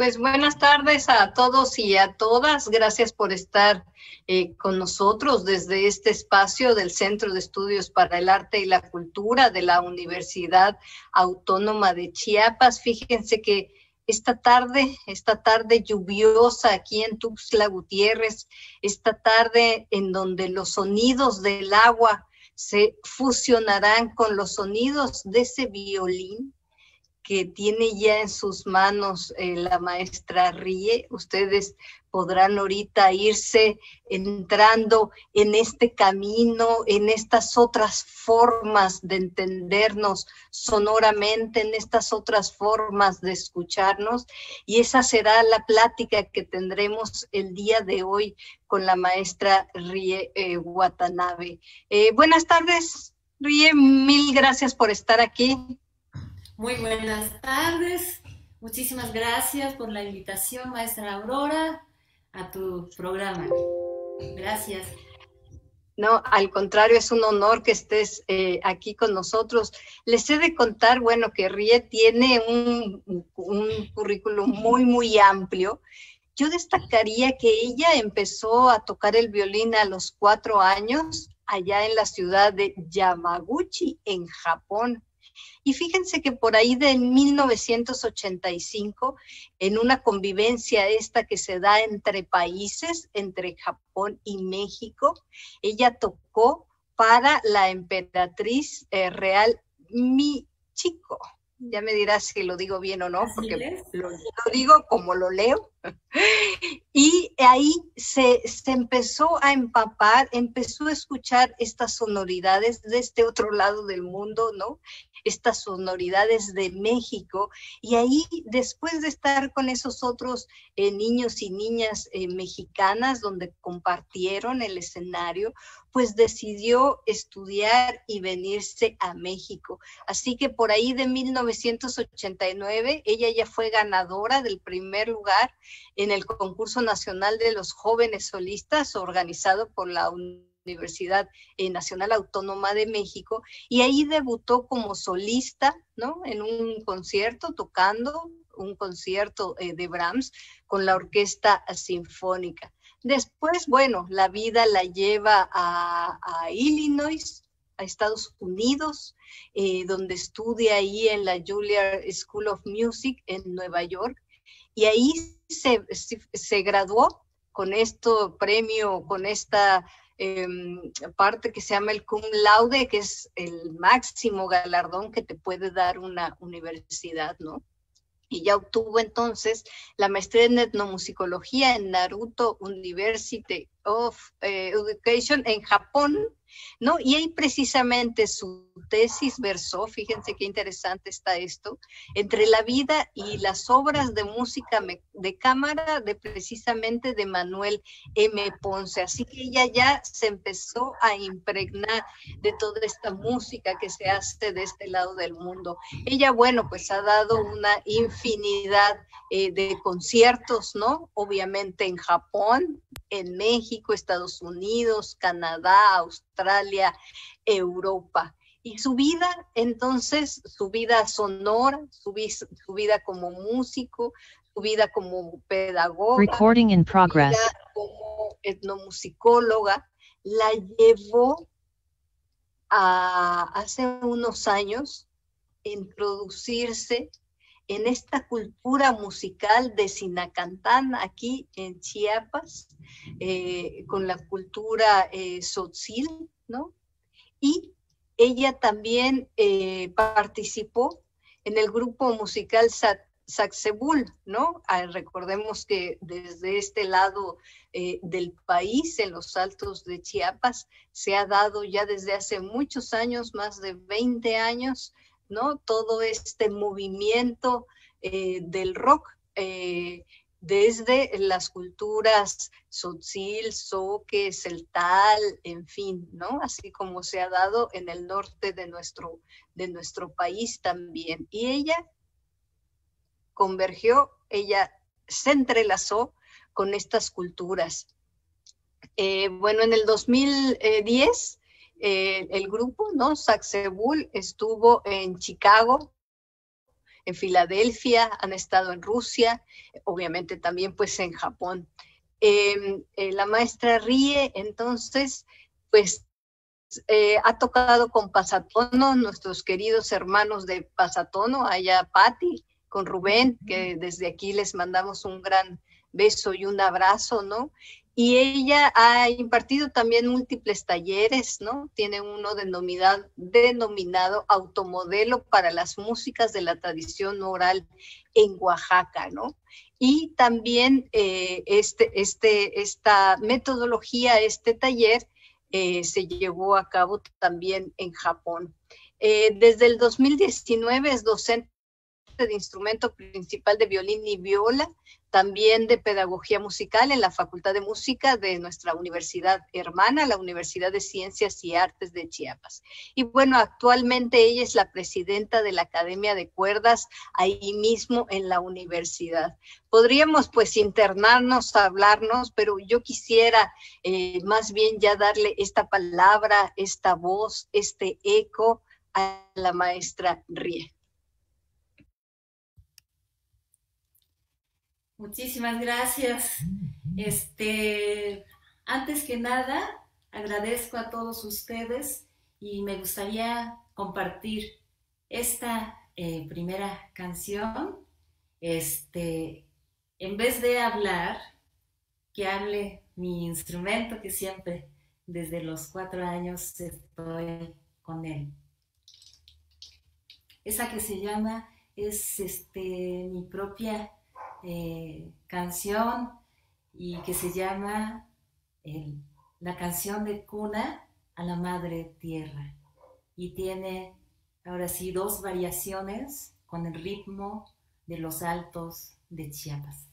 Pues buenas tardes a todos y a todas. Gracias por estar eh, con nosotros desde este espacio del Centro de Estudios para el Arte y la Cultura de la Universidad Autónoma de Chiapas. Fíjense que esta tarde, esta tarde lluviosa aquí en Tuxtla Gutiérrez, esta tarde en donde los sonidos del agua se fusionarán con los sonidos de ese violín que tiene ya en sus manos eh, la maestra Rie. Ustedes podrán ahorita irse entrando en este camino, en estas otras formas de entendernos sonoramente, en estas otras formas de escucharnos. Y esa será la plática que tendremos el día de hoy con la maestra Rie eh, Watanabe. Eh, buenas tardes, Rie, mil gracias por estar aquí. Muy buenas tardes. Muchísimas gracias por la invitación, maestra Aurora, a tu programa. Gracias. No, al contrario, es un honor que estés eh, aquí con nosotros. Les he de contar, bueno, que Rie tiene un, un currículum muy, muy amplio. Yo destacaría que ella empezó a tocar el violín a los cuatro años allá en la ciudad de Yamaguchi, en Japón. Y fíjense que por ahí de 1985, en una convivencia esta que se da entre países, entre Japón y México, ella tocó para la emperatriz eh, real Michiko ya me dirás si lo digo bien o no, porque lo, digo como lo leo. Y ahí se, se, empezó a empapar, empezó a escuchar estas sonoridades de este otro lado del mundo, ¿no? Estas sonoridades de México. Y ahí, después de estar con esos otros eh, niños y niñas eh, mexicanas, donde compartieron el escenario, pues decidió estudiar y venirse a México. Así que por ahí de 1989, ella ya fue ganadora del primer lugar en el concurso nacional de los jóvenes solistas organizado por la Universidad eh, Nacional Autónoma de México y ahí debutó como solista, ¿no? En un concierto tocando un concierto eh, de Brahms con la orquesta sinfónica. Después, bueno, la vida la lleva a, Illinois, a Estados Unidos, eh, donde estudia ahí en la Juilliard School of Music en Nueva York, y ahí se, se graduó con este premio, con esta em, parte que se llama el cum laude, que es el máximo galardón que te puede dar una universidad, ¿no? y ya obtuvo entonces la maestría en etnomusicología en Naruto University of eh, Education en Japón ¿no? Y ahí precisamente su tesis versó, fíjense qué interesante está esto, entre la vida y las obras de música de cámara de precisamente de Manuel M. Ponce. Así que ella ya se empezó a impregnar de toda esta música que se hace de este lado del mundo. Ella, bueno, pues ha dado una infinidad eh, de conciertos, ¿no? Obviamente en Japón, en México, Estados Unidos, Canadá, Australia, Europa. Y su vida, entonces, su vida sonora, su, su vida como músico, su vida como pedagoga, Recording in progress. Su vida como etnomusicóloga, la llevó a, hace unos años introducirse en esta cultura musical de Sinacantán, aquí en Chiapas, eh, con la cultura eh, sotzil, ¿no? Y ella también eh, participó en el grupo musical Saxebul, ¿no? Ah, recordemos que desde este lado del país, en los altos de Chiapas, se ha dado ya desde hace muchos años, más de 20 años, ¿no? Todo este movimiento eh, del rock eh, desde las culturas sotzil, soque, celtal, en fin, ¿no? Así como se ha dado en el norte de nuestro, de nuestro país también. Y ella convergió, ella se entrelazó con estas culturas. Eh, bueno, en el 2010 eh, el grupo, ¿no? Saxebul estuvo en Chicago en Filadelfia, han estado en Rusia, obviamente también pues en Japón. Em, eh, la maestra Ríe, entonces, pues eh, ha tocado con Pasatono, nuestros queridos hermanos de Pasatono, allá Patti, con Rubén, que desde aquí les mandamos un gran beso y un abrazo, ¿no? Y ella ha impartido también múltiples talleres, ¿no? Tiene uno denominado, denominado Automodelo para las músicas de la tradición oral en Oaxaca, ¿no? Y también eh, este, este, esta metodología, este taller, eh, se llevó a cabo también en Japón. Eh, desde el 2019 es docente de instrumento principal de violín y viola, también de pedagogía musical en la Facultad de Música de nuestra universidad hermana, la Universidad de Ciencias y Artes de Chiapas. Y bueno, actualmente ella es la presidenta de la Academia de Cuerdas ahí mismo en la universidad. Podríamos pues internarnos, hablarnos, pero yo quisiera eh, más bien ya darle esta palabra, esta voz, este eco a la maestra Rie. Muchísimas gracias. Este, antes que nada, agradezco a todos ustedes y me gustaría compartir esta eh, primera canción. Este, en vez de hablar, que hable mi instrumento que siempre desde los cuatro años estoy con él. Esa que se llama es este, mi propia eh, canción y que se llama La canción de cuna a la madre tierra. Y tiene ahora sí dos variaciones con el ritmo de los altos de Chiapas.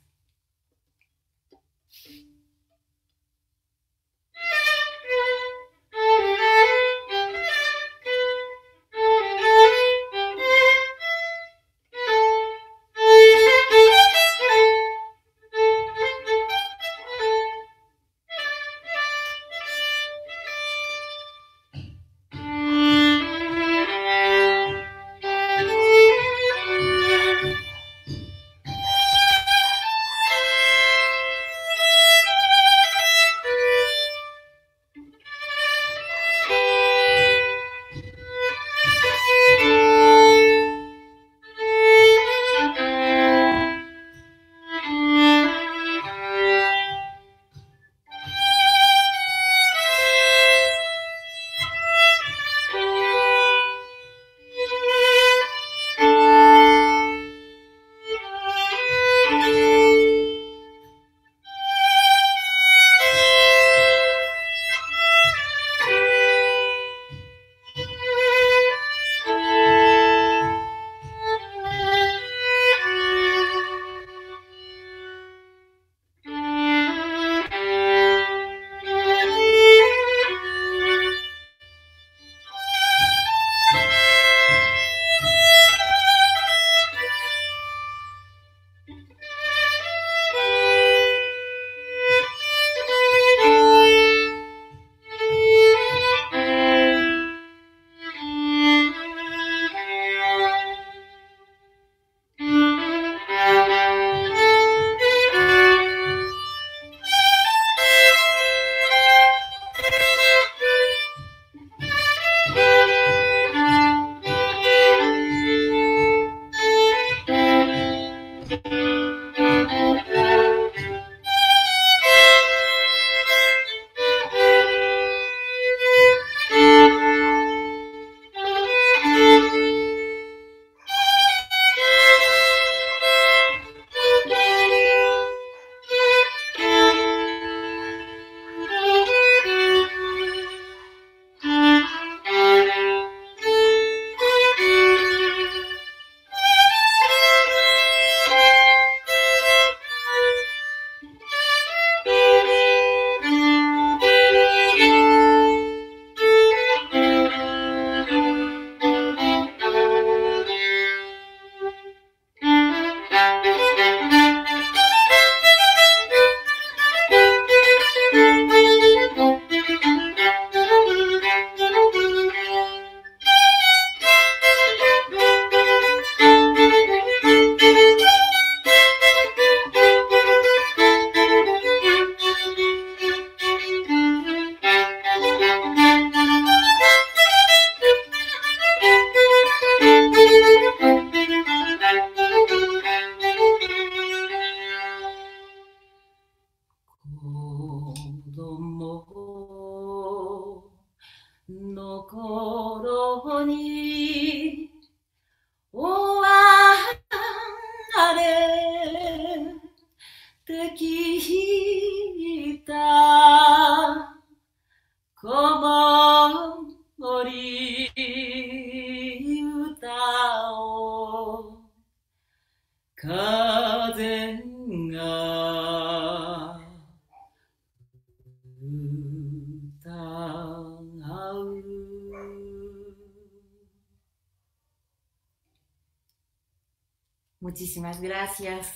Muchísimas gracias.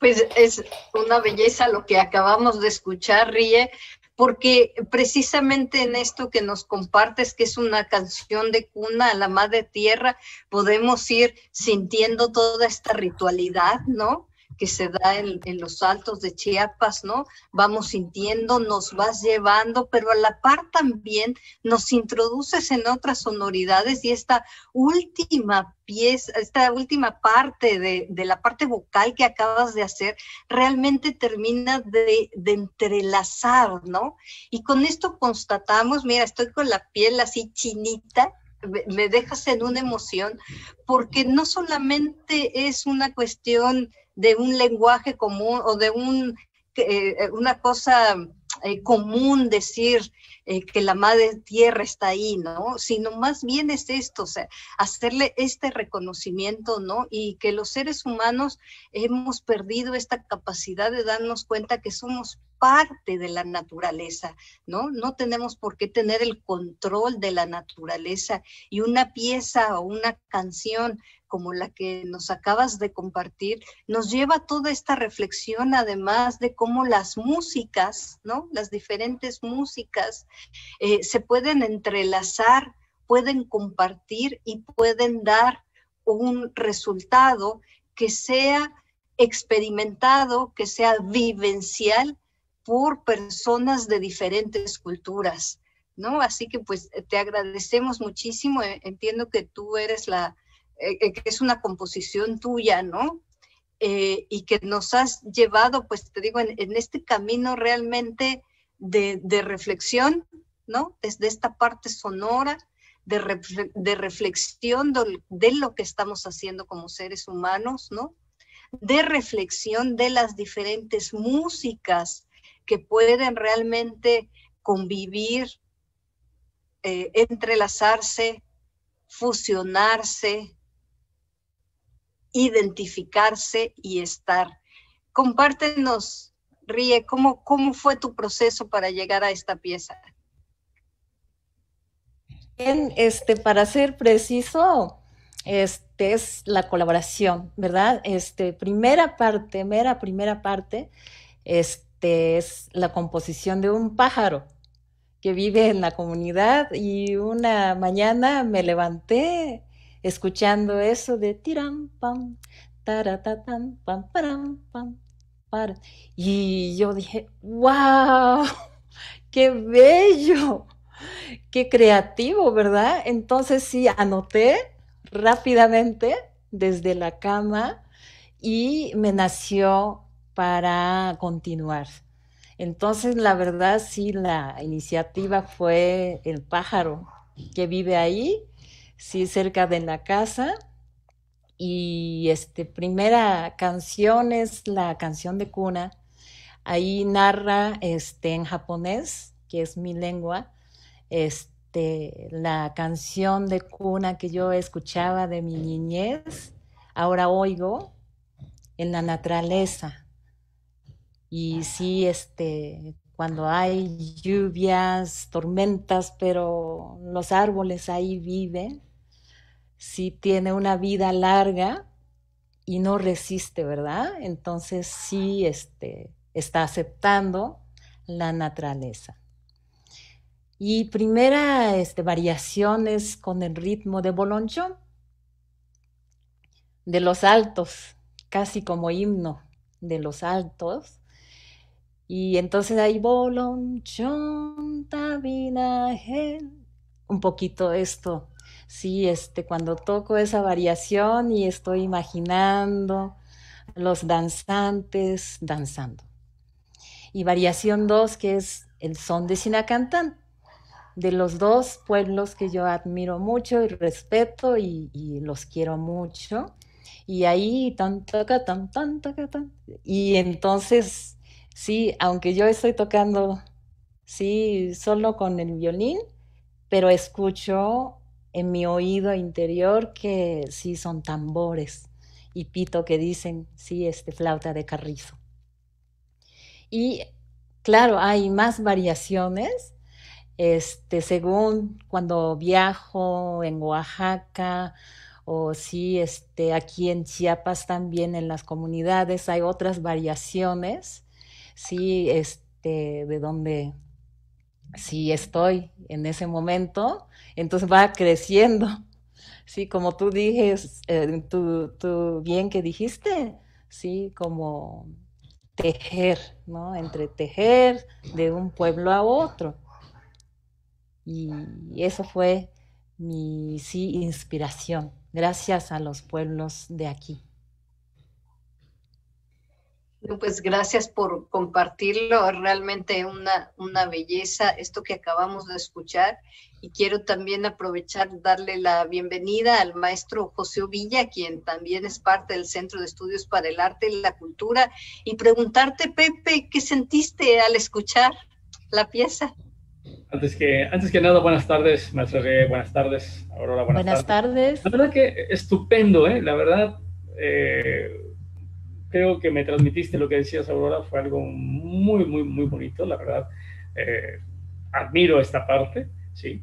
Pues es una belleza lo que acabamos de escuchar, Rie, porque precisamente en esto que nos compartes, que es una canción de cuna a la madre tierra, podemos ir sintiendo toda esta ritualidad, ¿no? Que se da en, los altos de Chiapas, ¿no? Vamos sintiendo, nos vas llevando, pero a la par también nos introduces en otras sonoridades y esta última pieza, esta última parte de, la parte vocal que acabas de hacer, realmente termina de, de entrelazar, ¿no? Y con esto constatamos, mira, estoy con la piel así chinita, me dejas en una emoción, porque no solamente es una cuestión de un lenguaje común o de un, eh, una cosa eh, común decir eh, que la madre tierra está ahí, ¿no? Sino más bien es esto, o sea, hacerle este reconocimiento, ¿no? Y que los seres humanos hemos perdido esta capacidad de darnos cuenta que somos parte de la naturaleza, ¿no? No tenemos por qué tener el control de la naturaleza y una pieza o una canción como la que nos acabas de compartir, nos lleva toda esta reflexión, además de cómo las músicas, ¿no? Las diferentes músicas eh, se pueden entrelazar, pueden compartir y pueden dar un resultado que sea experimentado, que sea vivencial por personas de diferentes culturas, ¿no? Así que pues te agradecemos muchísimo. Entiendo que tú eres la, eh, eh, que es una composición tuya, ¿no? Eh, y que nos has llevado, pues te digo, en, este camino realmente de, reflexión, ¿no? Desde esta parte sonora, de, de reflexión de, de, lo que estamos haciendo como seres humanos, ¿no? De reflexión de las diferentes músicas que pueden realmente convivir, entrelazarse, fusionarse, identificarse y estar. Compártenos, Rie, ¿cómo, cómo fue tu proceso para llegar a esta pieza? este, para ser preciso, este es la colaboración, ¿verdad? Este, primera parte, mera primera parte, este es la composición de un pájaro que vive en la comunidad y una mañana me levanté escuchando eso de tiram pam, taratatan, pam, param, pam. Y yo dije, wow, qué bello, qué creativo, ¿verdad? Entonces sí, anoté rápidamente desde la cama y me nació para continuar. Entonces, la verdad, sí, la iniciativa fue el pájaro que vive ahí sí, cerca de la casa. Y este, primera canción es la canción de cuna. Ahí narra este, en japonés, que es mi lengua, este, la canción de cuna que yo escuchaba de mi niñez, ahora oigo en la naturaleza. Y sí, este, cuando hay lluvias, tormentas, pero los árboles ahí viven, si tiene una vida larga y no resiste, ¿verdad? Entonces sí este, está aceptando la naturaleza. Y primera este, variación es con el ritmo de bolonchón, de los altos, casi como himno de los altos. Y entonces ahí un poquito esto sí, este, cuando toco esa variación y estoy imaginando los danzantes danzando. Y variación 2, que es el son de Sinacantán, de los dos pueblos que yo admiro mucho y respeto y, los quiero mucho. Y ahí tan, tan, tan, toca, tan. Y entonces, sí, aunque yo estoy tocando, sí, solo con el violín, pero escucho en mi oído interior que sí son tambores y pito que dicen, sí, este flauta de carrizo. Y claro, hay más variaciones, este, según cuando viajo en Oaxaca o sí, este, aquí en Chiapas también en las comunidades hay otras variaciones, sí, este, de donde sí estoy en ese momento, entonces va creciendo. Sí, como tú dijes, eh, tú, bien que dijiste, sí, como tejer, ¿no? Entre tejer de un pueblo a otro. Y eso fue mi, sí, inspiración, gracias a los pueblos de aquí. Pues gracias por compartirlo, realmente una, una belleza esto que acabamos de escuchar y quiero también aprovechar darle la bienvenida al maestro José Ovilla, quien también es parte del Centro de Estudios para el Arte y la Cultura, y preguntarte, Pepe, ¿qué sentiste al escuchar la pieza? Antes que, antes que nada, buenas tardes, maestra buenas tardes, Aurora, buenas, buenas tardes. La verdad que estupendo, ¿eh? La verdad, eh, creo que me transmitiste lo que decías, Aurora, fue algo muy, muy, muy bonito, la verdad. Eh, admiro esta parte, ¿sí?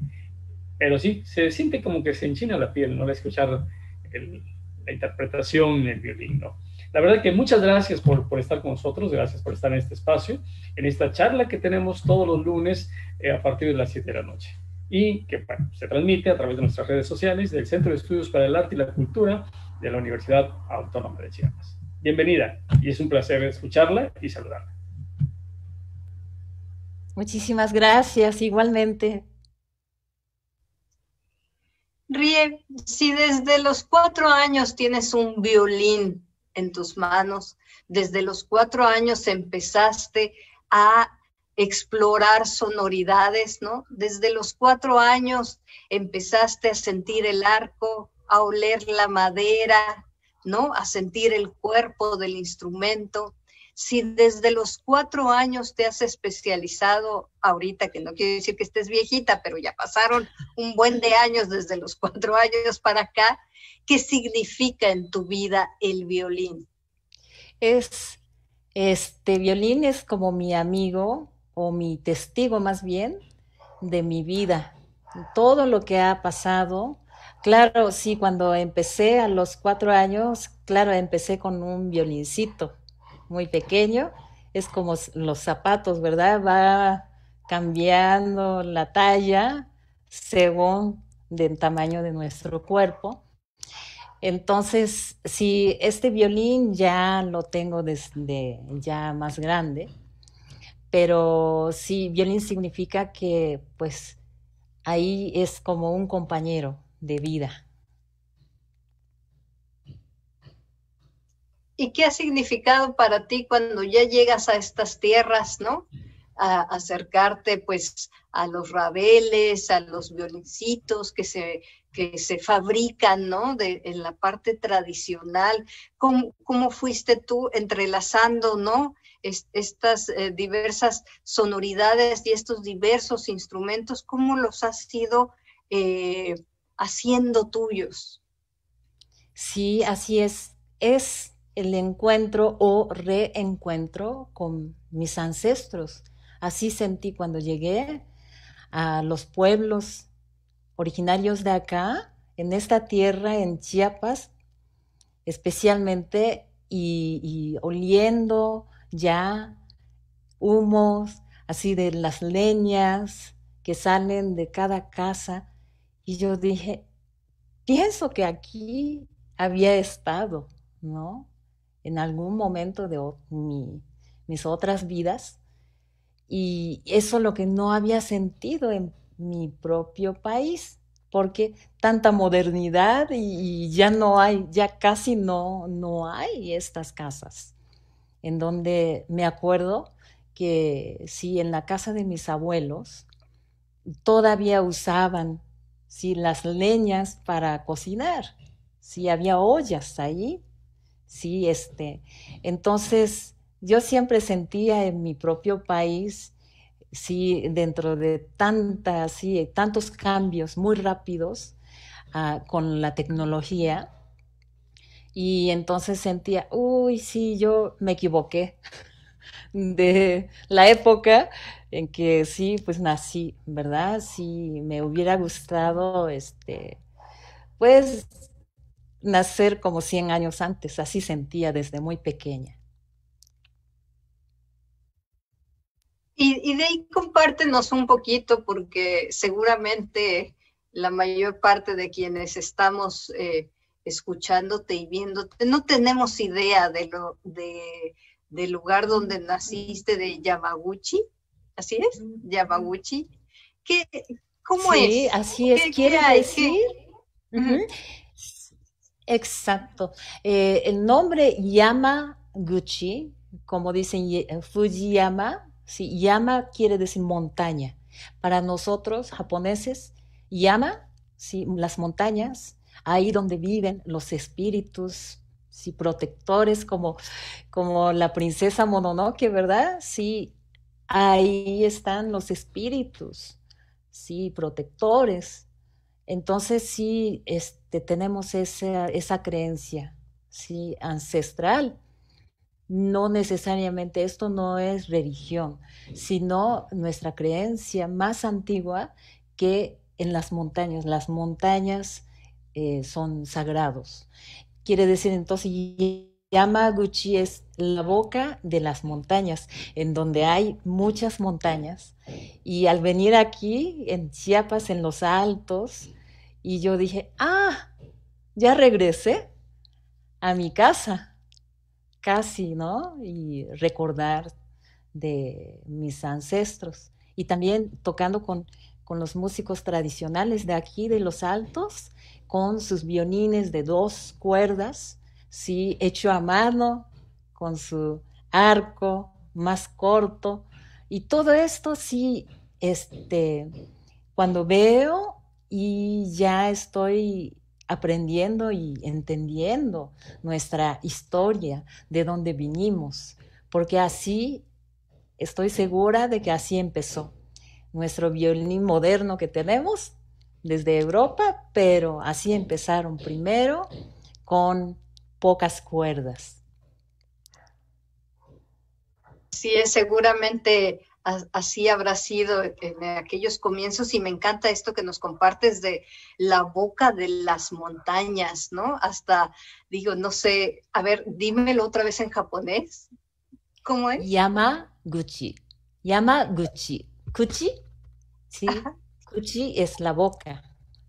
Pero sí, se siente como que se enchina la piel, ¿no? Al escuchar la interpretación en el violín, ¿no? La verdad que muchas gracias por, por, estar con nosotros, gracias por estar en este espacio, en esta charla que tenemos todos los lunes eh, a partir de las 7 de la noche. Y que bueno, se transmite a través de nuestras redes sociales del Centro de Estudios para el Arte y la Cultura de la Universidad Autónoma de Chiapas bienvenida y es un placer escucharla y saludarla. Muchísimas gracias, igualmente. Rie, si desde los cuatro años tienes un violín en tus manos, desde los cuatro años empezaste a explorar sonoridades, ¿no? Desde los cuatro años empezaste a sentir el arco, a oler la madera, ¿no? A sentir el cuerpo del instrumento. Si desde los cuatro años te has especializado, ahorita que no quiero decir que estés viejita, pero ya pasaron un buen de años desde los cuatro años para acá, ¿qué significa en tu vida el violín? Es, este violín es como mi amigo o mi testigo más bien de mi vida. Todo lo que ha pasado, Claro, sí, cuando empecé a los cuatro años, claro, empecé con un violincito muy pequeño. Es como los zapatos, ¿verdad? Va cambiando la talla según el tamaño de nuestro cuerpo. Entonces, sí, este violín ya lo tengo desde ya más grande, pero sí, violín significa que pues ahí es como un compañero, de vida. ¿Y qué ha significado para ti cuando ya llegas a estas tierras, no? A acercarte pues a los rabeles, a los violincitos que se, que se fabrican, ¿no? De, en la parte tradicional. ¿Cómo, cómo fuiste tú entrelazando, ¿no? estas eh, diversas sonoridades y estos diversos instrumentos, ¿cómo los has ido eh, haciendo tuyos. Sí, así es. Es el encuentro o reencuentro con mis ancestros. Así sentí cuando llegué a los pueblos originarios de acá, en esta tierra, en Chiapas, especialmente, y, oliendo ya humos así de las leñas que salen de cada casa y yo dije, pienso que aquí había estado, ¿no? En algún momento de mis otras vidas. Y eso lo que no había sentido en mi propio país. porque tanta modernidad y, ya no hay, ya casi no, no hay estas casas, en donde me acuerdo que sí, en la casa de mis abuelos todavía usaban sí, las leñas para cocinar, sí, había ollas ahí, sí, este, entonces yo siempre sentía en mi propio país sí, dentro de tantas, sí, tantos cambios muy rápidos ah, con la tecnología. Y entonces sentía, uy, sí, yo me equivoqué de la época en que sí, pues nací, ¿verdad? Sí, me hubiera gustado, este, pues, nacer como 100 años antes, así sentía desde muy pequeña. Y, de ahí compártenos un poquito, porque seguramente la mayor parte de quienes estamos eh, escuchándote y viéndote no tenemos idea de lo, de, del lugar donde naciste, de Yamaguchi. ¿Así es? Yamaguchi. ¿Qué, ¿Cómo sí, así es. ¿Quiere decir? Exacto. Eh, el nombre Yamaguchi, como dicen Fujiyama, Sí, Yama quiere decir montaña. Para nosotros, japoneses, Yama, sí, las montañas, ahí donde viven los espíritus, sí, protectores, como, como la princesa Mononoke, ¿verdad? Sí, ahí están los espíritus, sí, protectores. Entonces sí, este, tenemos esa, esa creencia, sí, ancestral no necesariamente esto no es religión, sino nuestra creencia más antigua que en las montañas. Las montañas eh, son sagrados. Quiere decir entonces, Yamaguchi es la boca de las montañas, en donde hay muchas montañas. Y al venir aquí, en Chiapas, en los altos, y yo dije, ah, ya regresé a mi casa casi, ¿no? Y recordar de mis ancestros. Y también tocando con, con los músicos tradicionales de aquí, de los altos, con sus violines de dos cuerdas, sí, hecho a mano, con su arco más corto. Y todo esto sí, este, cuando veo y ya estoy aprendiendo y entendiendo nuestra historia, de dónde vinimos, porque así estoy segura de que así empezó nuestro violín moderno que tenemos desde Europa, pero así empezaron primero con pocas cuerdas. Sí, es seguramente así habrá sido en aquellos comienzos y me encanta esto que nos compartes de la boca de las montañas, ¿no? Hasta, digo, no sé, a ver, dímelo otra vez en japonés. ¿Cómo es? Yamaguchi. Yamaguchi. Kuchi, sí. Kuchi es la boca.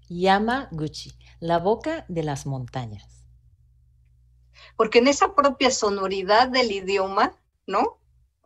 Yamaguchi, la boca de las montañas. Porque en esa propia sonoridad del idioma, ¿no?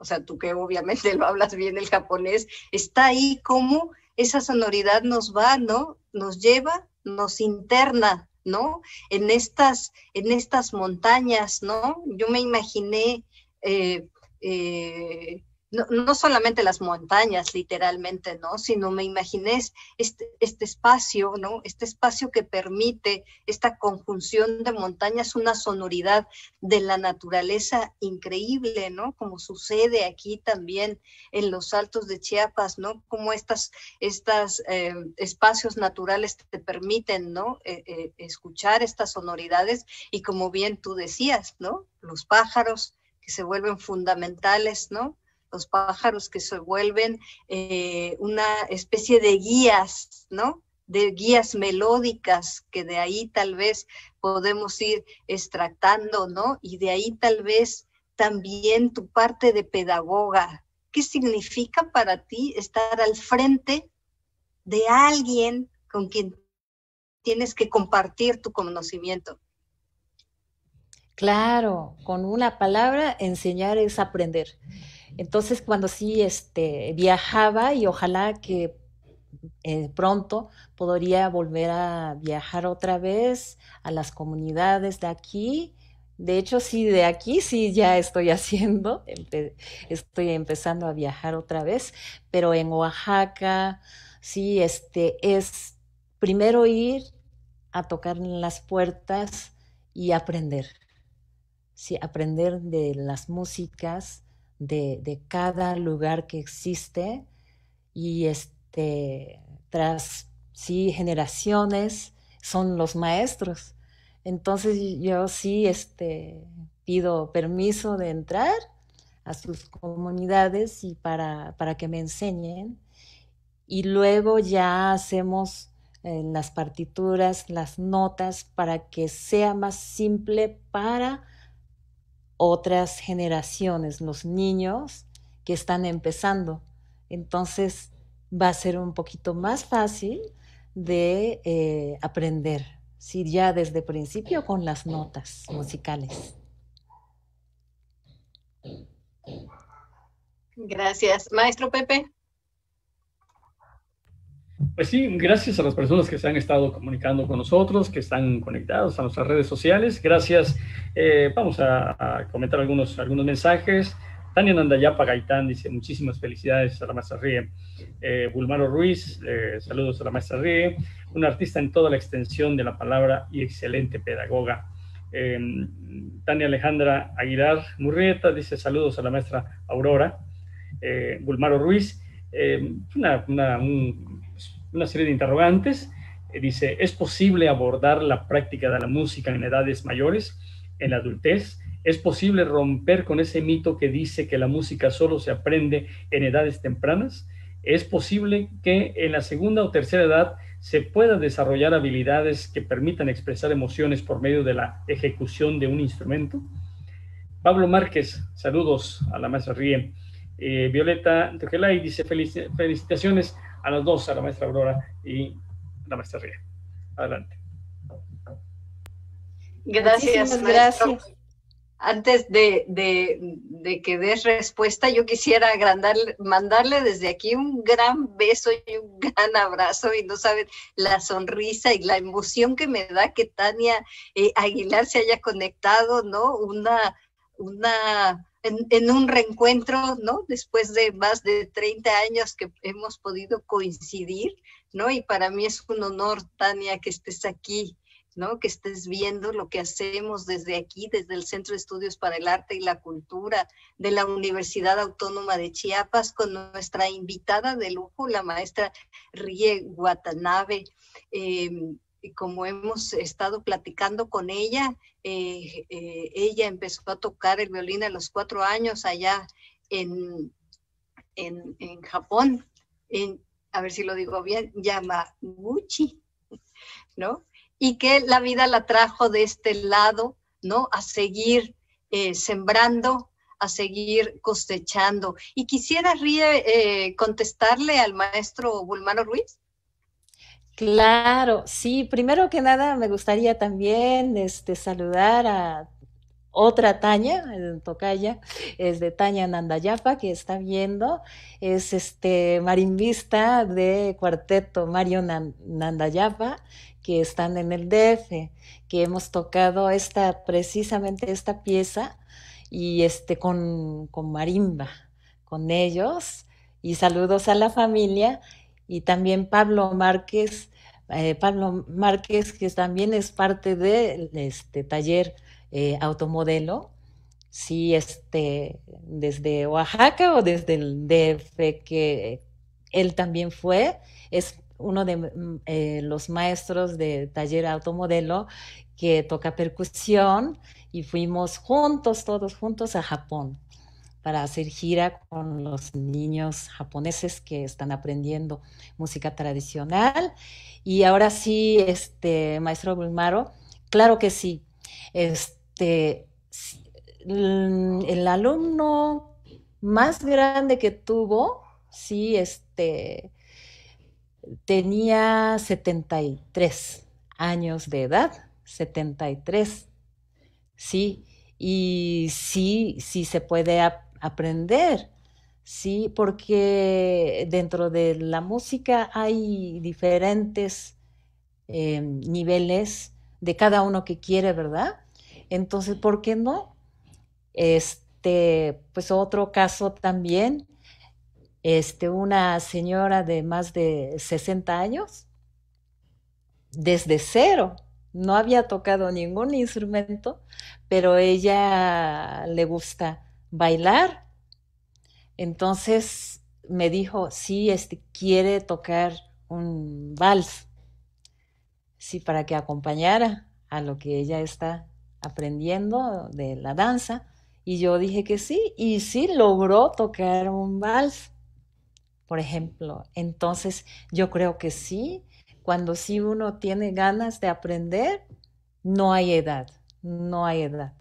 o sea, tú que obviamente lo hablas bien el japonés, está ahí como esa sonoridad nos va, ¿no? Nos lleva, nos interna, ¿no? En estas, en estas montañas, ¿no? Yo me imaginé eh, eh, no, solamente las montañas, literalmente, ¿no? Sino me imaginé este, este espacio, ¿no? Este espacio que permite esta conjunción de montañas, una sonoridad de la naturaleza increíble, ¿no? Como sucede aquí también en los altos de Chiapas, ¿no? Como estas, estas eh, espacios naturales te permiten, ¿no? Eh, eh, escuchar estas sonoridades y como bien tú decías, ¿no? Los pájaros que se vuelven fundamentales, ¿no? Los pájaros que se vuelven eh, una especie de guías, ¿no? De guías melódicas que de ahí tal vez podemos ir extractando, ¿no? Y de ahí tal vez también tu parte de pedagoga. ¿Qué significa para ti estar al frente de alguien con quien tienes que compartir tu conocimiento? Claro, con una palabra, enseñar es aprender. Entonces, cuando sí este, viajaba y ojalá que eh, pronto podría volver a viajar otra vez a las comunidades de aquí. De hecho, sí, de aquí sí ya estoy haciendo, estoy empezando a viajar otra vez, pero en Oaxaca sí, este es primero ir a tocar las puertas y aprender. Sí, aprender de las músicas de, de cada lugar que existe y este, tras sí, generaciones son los maestros. Entonces yo sí este, pido permiso de entrar a sus comunidades y para, para que me enseñen. Y luego ya hacemos eh, las partituras, las notas, para que sea más simple para otras generaciones, los niños que están empezando. Entonces va a ser un poquito más fácil de eh, aprender, ¿sí? ya desde principio con las notas musicales. Gracias. Maestro Pepe. Pues sí, gracias a las personas que se han estado comunicando con nosotros, que están conectados a nuestras redes sociales. Gracias. Eh, vamos a, comentar algunos, algunos mensajes. Tania Nandayapa Gaitán dice muchísimas felicidades a la maestra Ríe. Eh, Bulmaro Ruiz, eh, saludos a la maestra Ríe, una artista en toda la extensión de la palabra y excelente pedagoga. Tania Alejandra Aguilar Murrieta dice saludos a la maestra Aurora. Bulmaro Ruiz, una, una, un, una serie de interrogantes. Eh, dice, ¿es posible abordar la práctica de la música en edades mayores, en la adultez? ¿Es posible romper con ese mito que dice que la música solo se aprende en edades tempranas? ¿Es posible que en la segunda o tercera edad se pueda desarrollar habilidades que permitan expresar emociones por medio de la ejecución de un instrumento? Pablo Márquez, saludos a la maestra Ríe. Eh, Violeta Tejelay dice, felicitaciones a las dos, a la maestra Aurora y la maestra Ría. Adelante. Gracias, gracias. Antes de, que des respuesta, yo quisiera mandarle desde aquí un gran beso y un gran abrazo. Y no saben la sonrisa y la emoción que me da que Tania eh, Aguilar se haya conectado, ¿no? Una, una en, un reencuentro, ¿no? Después de más de 30 años que hemos podido coincidir, ¿no? Y para mí es un honor, Tania, que estés aquí, ¿no? Que estés viendo lo que hacemos desde aquí, desde el Centro de Estudios para el Arte y la Cultura de la Universidad Autónoma de Chiapas, con nuestra invitada de lujo, la maestra Rie Watanabe. Em, como hemos estado platicando con ella, eh, eh, ella empezó a tocar el violín a los cuatro años allá en, en, Japón, en, a ver si lo digo bien, Yamaguchi, ¿no? Y que la vida la trajo de este lado, ¿no? A seguir eh, sembrando, a seguir cosechando. Y quisiera, Rie, contestarle al maestro Bulmano Ruiz. Claro, sí, primero que nada me gustaría también este, saludar a otra Tania, Tocaya, es de Tania Nandayapa, que está viendo, es este marimbista de cuarteto Mario Nandayapa, que están en el DF, que hemos tocado esta, precisamente esta pieza, y este con, con marimba, con ellos, y saludos a la familia, y también Pablo Márquez, eh, Pablo Márquez, que también es parte de este taller eh, automodelo, sí, este, desde Oaxaca o desde el DF, que él también fue, es uno de mm, eh, los maestros de taller automodelo que toca percusión y fuimos juntos, todos juntos a Japón para hacer gira con los niños japoneses que están aprendiendo música tradicional. Y ahora sí, este, maestro Bulmaro, claro que sí. Este, el alumno más grande que tuvo, sí, este, tenía 73 años de edad, 73, sí, y sí, sí se puede aprender, sí, porque dentro de la música hay diferentes eh, niveles de cada uno que quiere, ¿verdad? Entonces, ¿por qué no? Este, pues otro caso también, este, una señora de más de 60 años, desde cero, no había tocado ningún instrumento, pero ella le gusta bailar. Entonces me dijo, sí, este, quiere tocar un vals, sí, para que acompañara a lo que ella está aprendiendo de la danza. Y yo dije que sí, y sí logró tocar un vals, por ejemplo. Entonces yo creo que sí, cuando sí uno tiene ganas de aprender, no hay edad, no hay edad.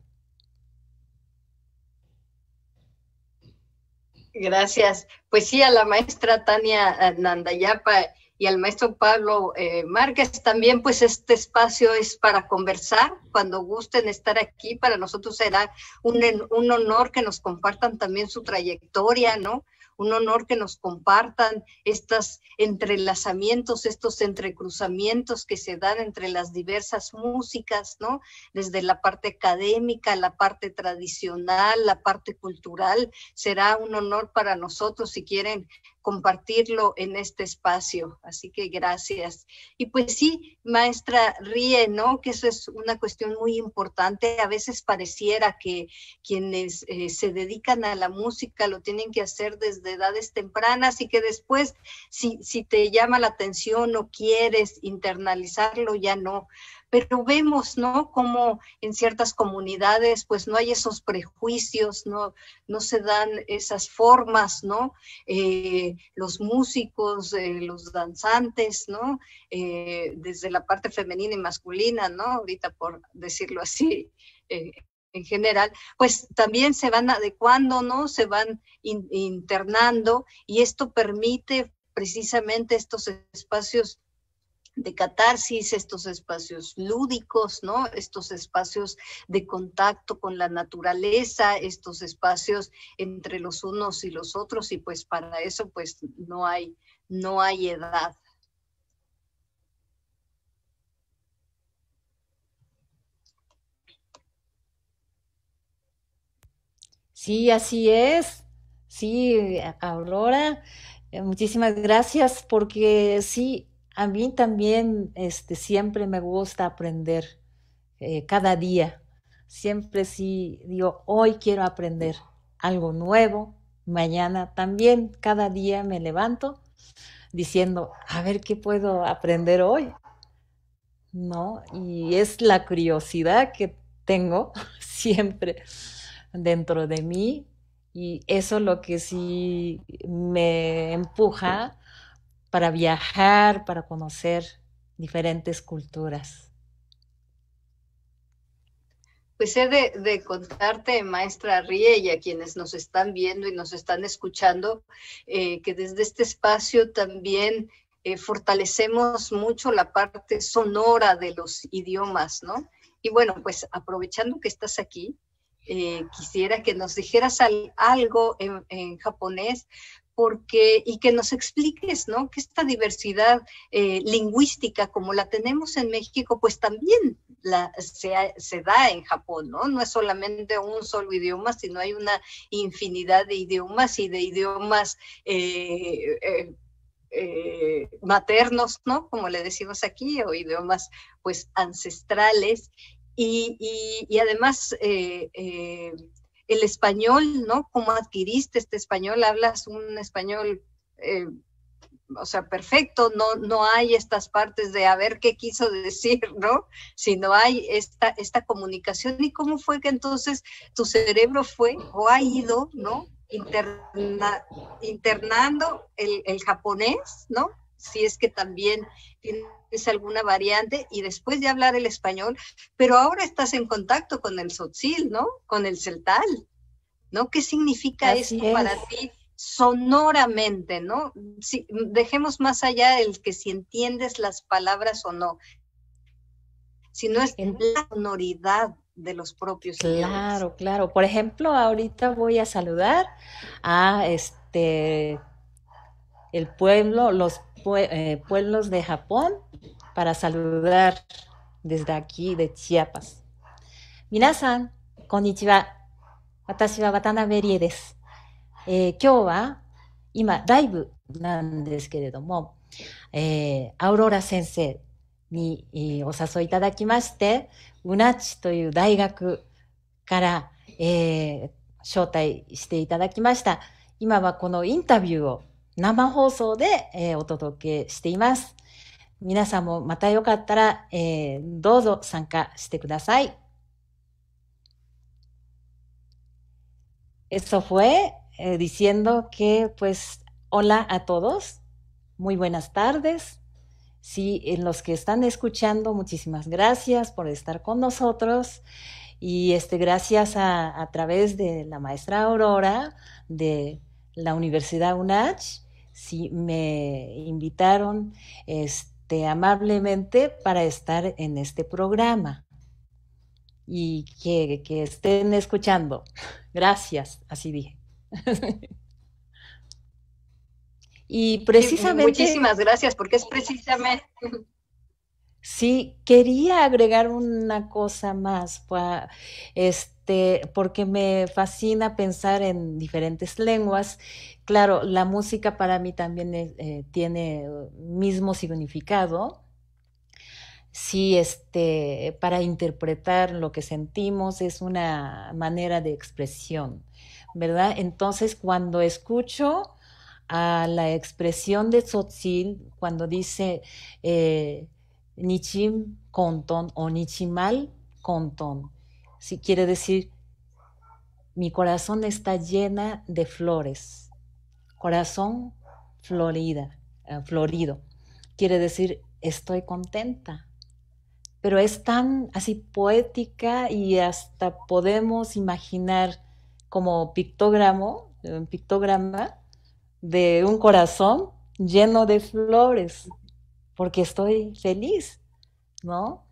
Gracias. Pues sí, a la maestra Tania Nandayapa y al maestro Pablo eh, Márquez también, pues este espacio es para conversar. Cuando gusten estar aquí, para nosotros será un, un honor que nos compartan también su trayectoria, ¿no? Un honor que nos compartan estos entrelazamientos, estos entrecruzamientos que se dan entre las diversas músicas, ¿no? Desde la parte académica, la parte tradicional, la parte cultural. Será un honor para nosotros si quieren compartirlo en este espacio. Así que gracias. Y pues sí, maestra, ríe, ¿no? Que eso es una cuestión muy importante. A veces pareciera que quienes eh, se dedican a la música lo tienen que hacer desde edades tempranas y que después, si, si te llama la atención o quieres internalizarlo, ya no pero vemos, ¿no? Como en ciertas comunidades, pues no hay esos prejuicios, no, no se dan esas formas, ¿no? Eh, los músicos, eh, los danzantes, ¿no? Eh, desde la parte femenina y masculina, ¿no? Ahorita por decirlo así. en general, pues también se van adecuando, ¿no? Se van internando y esto permite precisamente estos espacios de catarsis, estos espacios lúdicos, ¿no? Estos espacios de contacto con la naturaleza, estos espacios entre los unos y los otros y pues para eso pues no hay no hay edad. Sí, así es. Sí, Aurora, eh, muchísimas gracias porque sí, a mí también este, siempre me gusta aprender eh, cada día. Siempre sí digo, hoy quiero aprender algo nuevo, mañana también, cada día me levanto diciendo, a ver qué puedo aprender hoy. ¿No? Y es la curiosidad que tengo siempre dentro de mí y eso es lo que sí me empuja para viajar, para conocer diferentes culturas. Pues he de, contarte, maestra Rie, y a quienes nos están viendo y nos están escuchando, eh, que desde este espacio también eh, fortalecemos mucho la parte sonora de los idiomas, ¿no? Y bueno, pues aprovechando que estás aquí, eh, quisiera que nos dijeras algo en, japonés porque, y que nos expliques, ¿no? Que esta diversidad eh, lingüística como la tenemos en México, pues también la, se, da en Japón, ¿no? No es solamente un solo idioma, sino hay una infinidad de idiomas y de idiomas eh, eh, maternos, ¿no? Como le decimos aquí, o idiomas pues ancestrales. Y, y además, el español, ¿no? ¿Cómo adquiriste este español? Hablas un español, eh, o sea, perfecto, no, no hay estas partes de a ver qué quiso decir, ¿no? Sino hay esta, esta comunicación. ¿Y cómo fue que entonces tu cerebro fue o ha ido, ¿no? internando el, el japonés, ¿no? Si es que también tienes alguna variante y después de hablar el español, pero ahora estás en contacto con el sotzil, ¿no? Con el celtal, ¿no? ¿Qué significa esto para ti sonoramente, ¿no? Si, dejemos más allá el que si entiendes las palabras o no, sino es la sonoridad de los propios Claro, claro. Por ejemplo, ahorita voy a saludar a este, el pueblo, los eh, pueblos de Japón para saludar desde aquí de Chiapas. Minasan, konnichiwa. Watashi wa Watanabe Rie desu. えー、今日は今ライブなんですけれども、えー、アウローラ先生に、お誘いいただきまして、うなちという大学から、えー、招待していただきました。今はこのインタビューを生放送で、えー、お届けしています。皆さんもまたよかったら、えー、どうぞ参加してください。Eso fue eh, diciendo que pues hola a todos, muy buenas tardes. Sí, en los que están escuchando, muchísimas gracias por estar con nosotros. Y este, gracias a, a través de la maestra Aurora de la Universidad UNACH, sí, me invitaron este, amablemente para estar en este programa y que, que estén escuchando. Gracias, así dije. y precisamente... muchísimas gracias, porque es precisamente... Sí, quería agregar una cosa más, este, porque me fascina pensar en diferentes lenguas. Claro, la música para mí también eh, tiene mismo significado. Sí, este, para interpretar lo que sentimos es una manera de expresión. ¿verdad? Entonces, cuando escucho a la expresión de Tzotzil, cuando dice eh, Nichim Konton o Nichimal Konton, si quiere decir, mi corazón está llena de flores, corazón florida, eh, florido, quiere decir, estoy contenta, pero es tan así poética y hasta podemos imaginar como pictogramo, un pictograma de un corazón lleno de flores, porque estoy feliz, ¿no?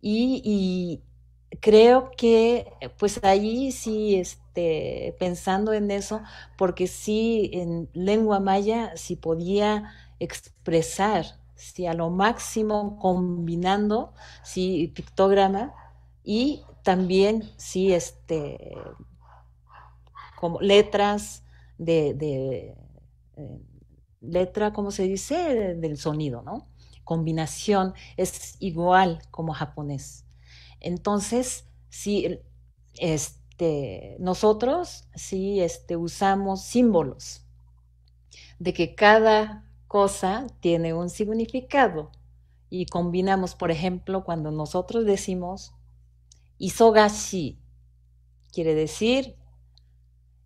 Y, creo que, pues ahí sí, este, pensando en eso, porque sí, en lengua maya, sí podía expresar, sí, a lo máximo combinando, sí, pictograma y también, sí, este, como letras de, eh, letra, ¿cómo se dice? Del sonido, ¿no? Combinación es igual como japonés. Entonces, si este, nosotros sí este, usamos símbolos de que cada cosa tiene un significado y combinamos, por ejemplo, cuando nosotros decimos isogashi, quiere decir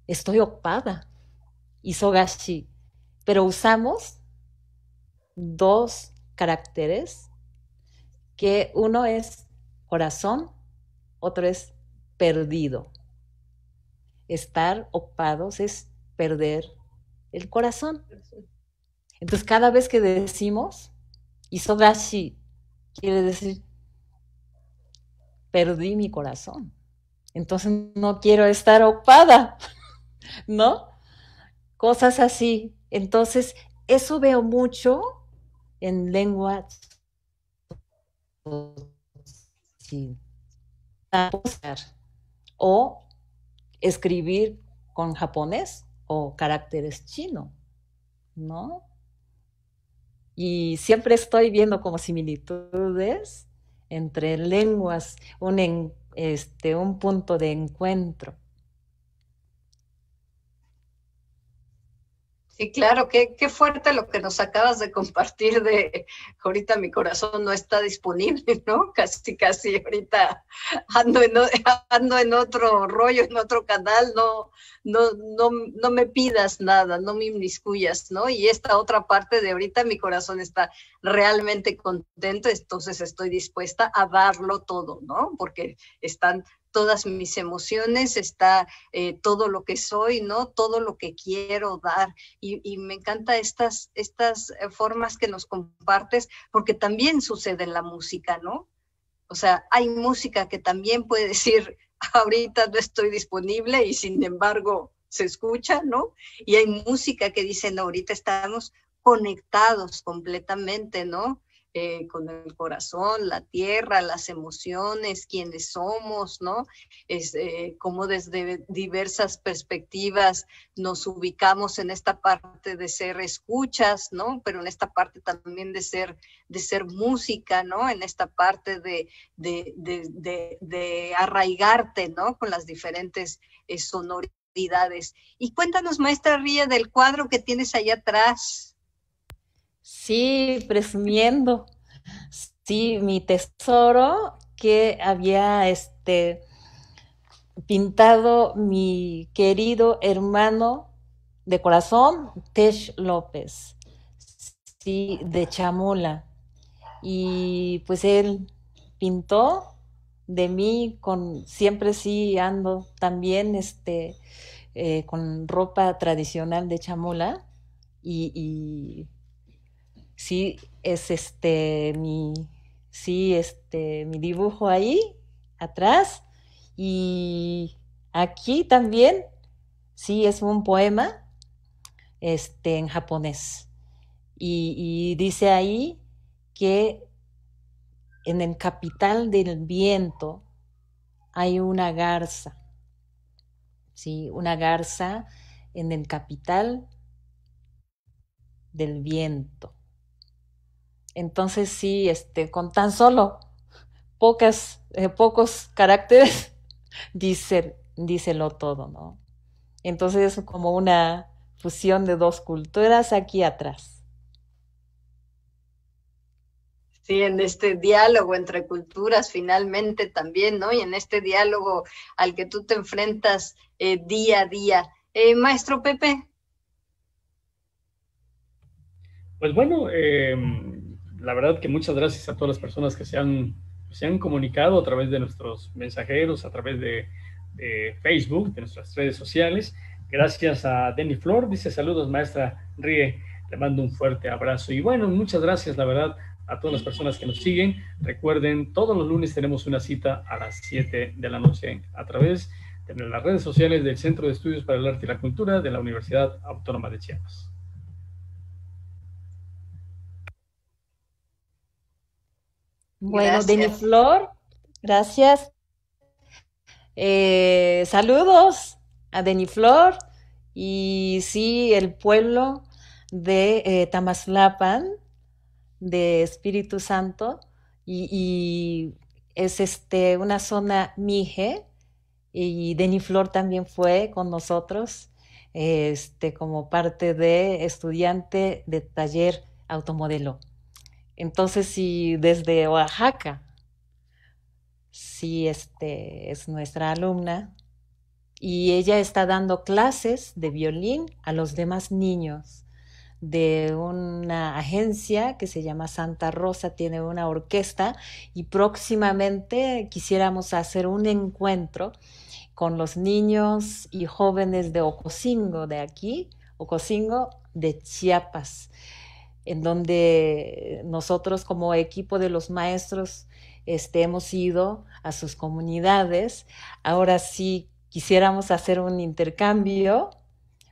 estoy ocupada. Isogashi. Pero usamos dos caracteres que uno es corazón, otro es perdido. Estar ocupados es perder el corazón. Entonces, cada vez que decimos isogashi, quiere decir perdí mi corazón. Entonces no quiero estar ocupada. ¿no? Cosas así. Entonces, eso veo mucho en lengua o escribir con japonés o caracteres chino, ¿no? Y siempre estoy viendo como similitudes entre lenguas, un, este, un punto de encuentro. Sí, claro, qué, qué fuerte lo que nos acabas de compartir de ahorita mi corazón no está disponible, ¿no? Casi, casi ahorita ando en, en otro rollo, en otro canal, no, no, no, no me pidas nada, no me inmiscuyas, ¿no? Y esta otra parte de ahorita mi corazón está realmente contento, entonces estoy dispuesta a darlo todo, ¿no? Porque están todas mis emociones, está eh, todo lo que soy, ¿no? Todo lo que quiero dar. Y, me encanta estas, estas eh, formas que nos compartes, porque también sucede en la música, ¿no? O sea, hay música que también puede decir, ahorita no estoy disponible y sin embargo se escucha, ¿no? Y hay música que dice, no, ahorita estamos conectados completamente, ¿no? Eh, con el corazón, la tierra, las emociones, quiénes somos, ¿no? Es eh, como desde diversas perspectivas nos ubicamos en esta parte de ser escuchas, ¿no? Pero en esta parte también de ser, de ser música, ¿no? En esta parte de, de, de, de arraigarte, ¿no? Con las diferentes eh, sonoridades. Y cuéntanos, maestra Ría, del cuadro que tienes allá atrás. Sí, presumiendo. Sí, mi tesoro que había este pintado mi querido hermano de corazón, Tesh López, sí, de Chamula. Y pues él pintó de mí con, siempre sí ando también este, eh, con ropa tradicional de Chamula y sí es este mi sí este mi dibujo ahí atrás y aquí también sí es un poema este en japonés. Y, y dice ahí que en el capital del viento hay una garza sí una garza en el capital del viento entonces sí, este, con tan solo pocas, eh, pocos caracteres, dice, díselo todo, ¿no? Entonces es como una fusión de dos culturas aquí atrás. Sí, en este diálogo entre culturas finalmente también, ¿no? Y en este diálogo al que tú te enfrentas eh, día a día. Eh, maestro Pepe. Pues bueno, eh, la verdad que muchas gracias a todas las personas que se han, se han comunicado a través de nuestros mensajeros, a través de, Facebook, de nuestras redes sociales. Gracias a Denny Flor, dice saludos maestra Rie, le mando un fuerte abrazo. Y bueno, muchas gracias, la verdad, a todas las personas que nos siguen. Recuerden, todos los lunes tenemos una cita a las 7 de la noche a través de las redes sociales del Centro de Estudios para el Arte y la Cultura de la Universidad Autónoma de Chiapas. Bueno, Denis Flor, gracias. Eh, saludos a Flor y sí, el pueblo de eh, Tamazlapan, de Espíritu Santo, y, es este, una zona mije, y Flor también fue con nosotros este, como parte de estudiante de taller automodelo. Entonces, si desde Oaxaca, si este es nuestra alumna y ella está dando clases de violín a los demás niños de una agencia que se llama Santa Rosa, tiene una orquesta y próximamente quisiéramos hacer un encuentro con los niños y jóvenes de Ocosingo de aquí, Ocosingo de Chiapas en donde nosotros como equipo de los maestros este, hemos ido a sus comunidades. Ahora sí quisiéramos hacer un intercambio,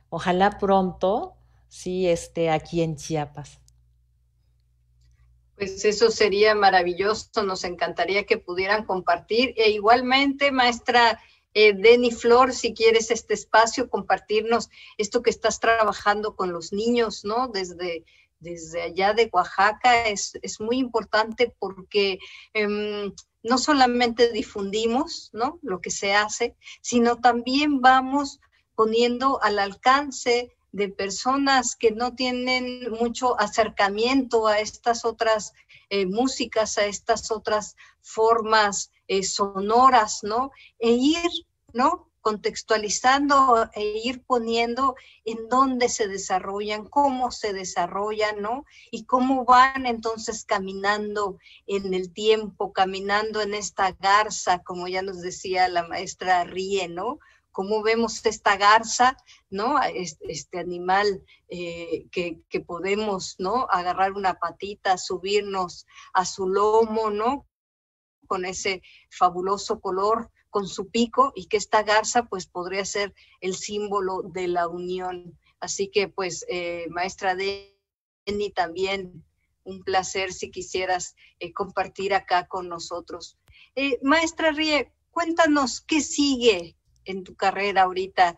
ojalá pronto, sí, este, aquí en Chiapas. Pues eso sería maravilloso, nos encantaría que pudieran compartir. E igualmente, maestra eh, Denny Flor, si quieres este espacio, compartirnos esto que estás trabajando con los niños, ¿no? Desde desde allá de Oaxaca es, muy importante porque em, no solamente difundimos ¿no? lo que se hace, sino también vamos poniendo al alcance de personas que no tienen mucho acercamiento a estas otras eh, músicas, a estas otras formas eh, sonoras, ¿no? E ir, ¿no? Contextualizando e ir poniendo en dónde se desarrollan, cómo se desarrollan, ¿no? Y cómo van entonces caminando en el tiempo, caminando en esta garza, como ya nos decía la maestra Rie, ¿no? Cómo vemos esta garza, ¿no? Este, animal eh, que, que podemos, ¿no? Agarrar una patita, subirnos a su lomo, ¿no? Con ese fabuloso color con su pico y que esta garza pues podría ser el símbolo de la unión. Así que pues eh, maestra Denny también un placer si quisieras eh, compartir acá con nosotros. Eh, maestra Rie, cuéntanos qué sigue en tu carrera ahorita.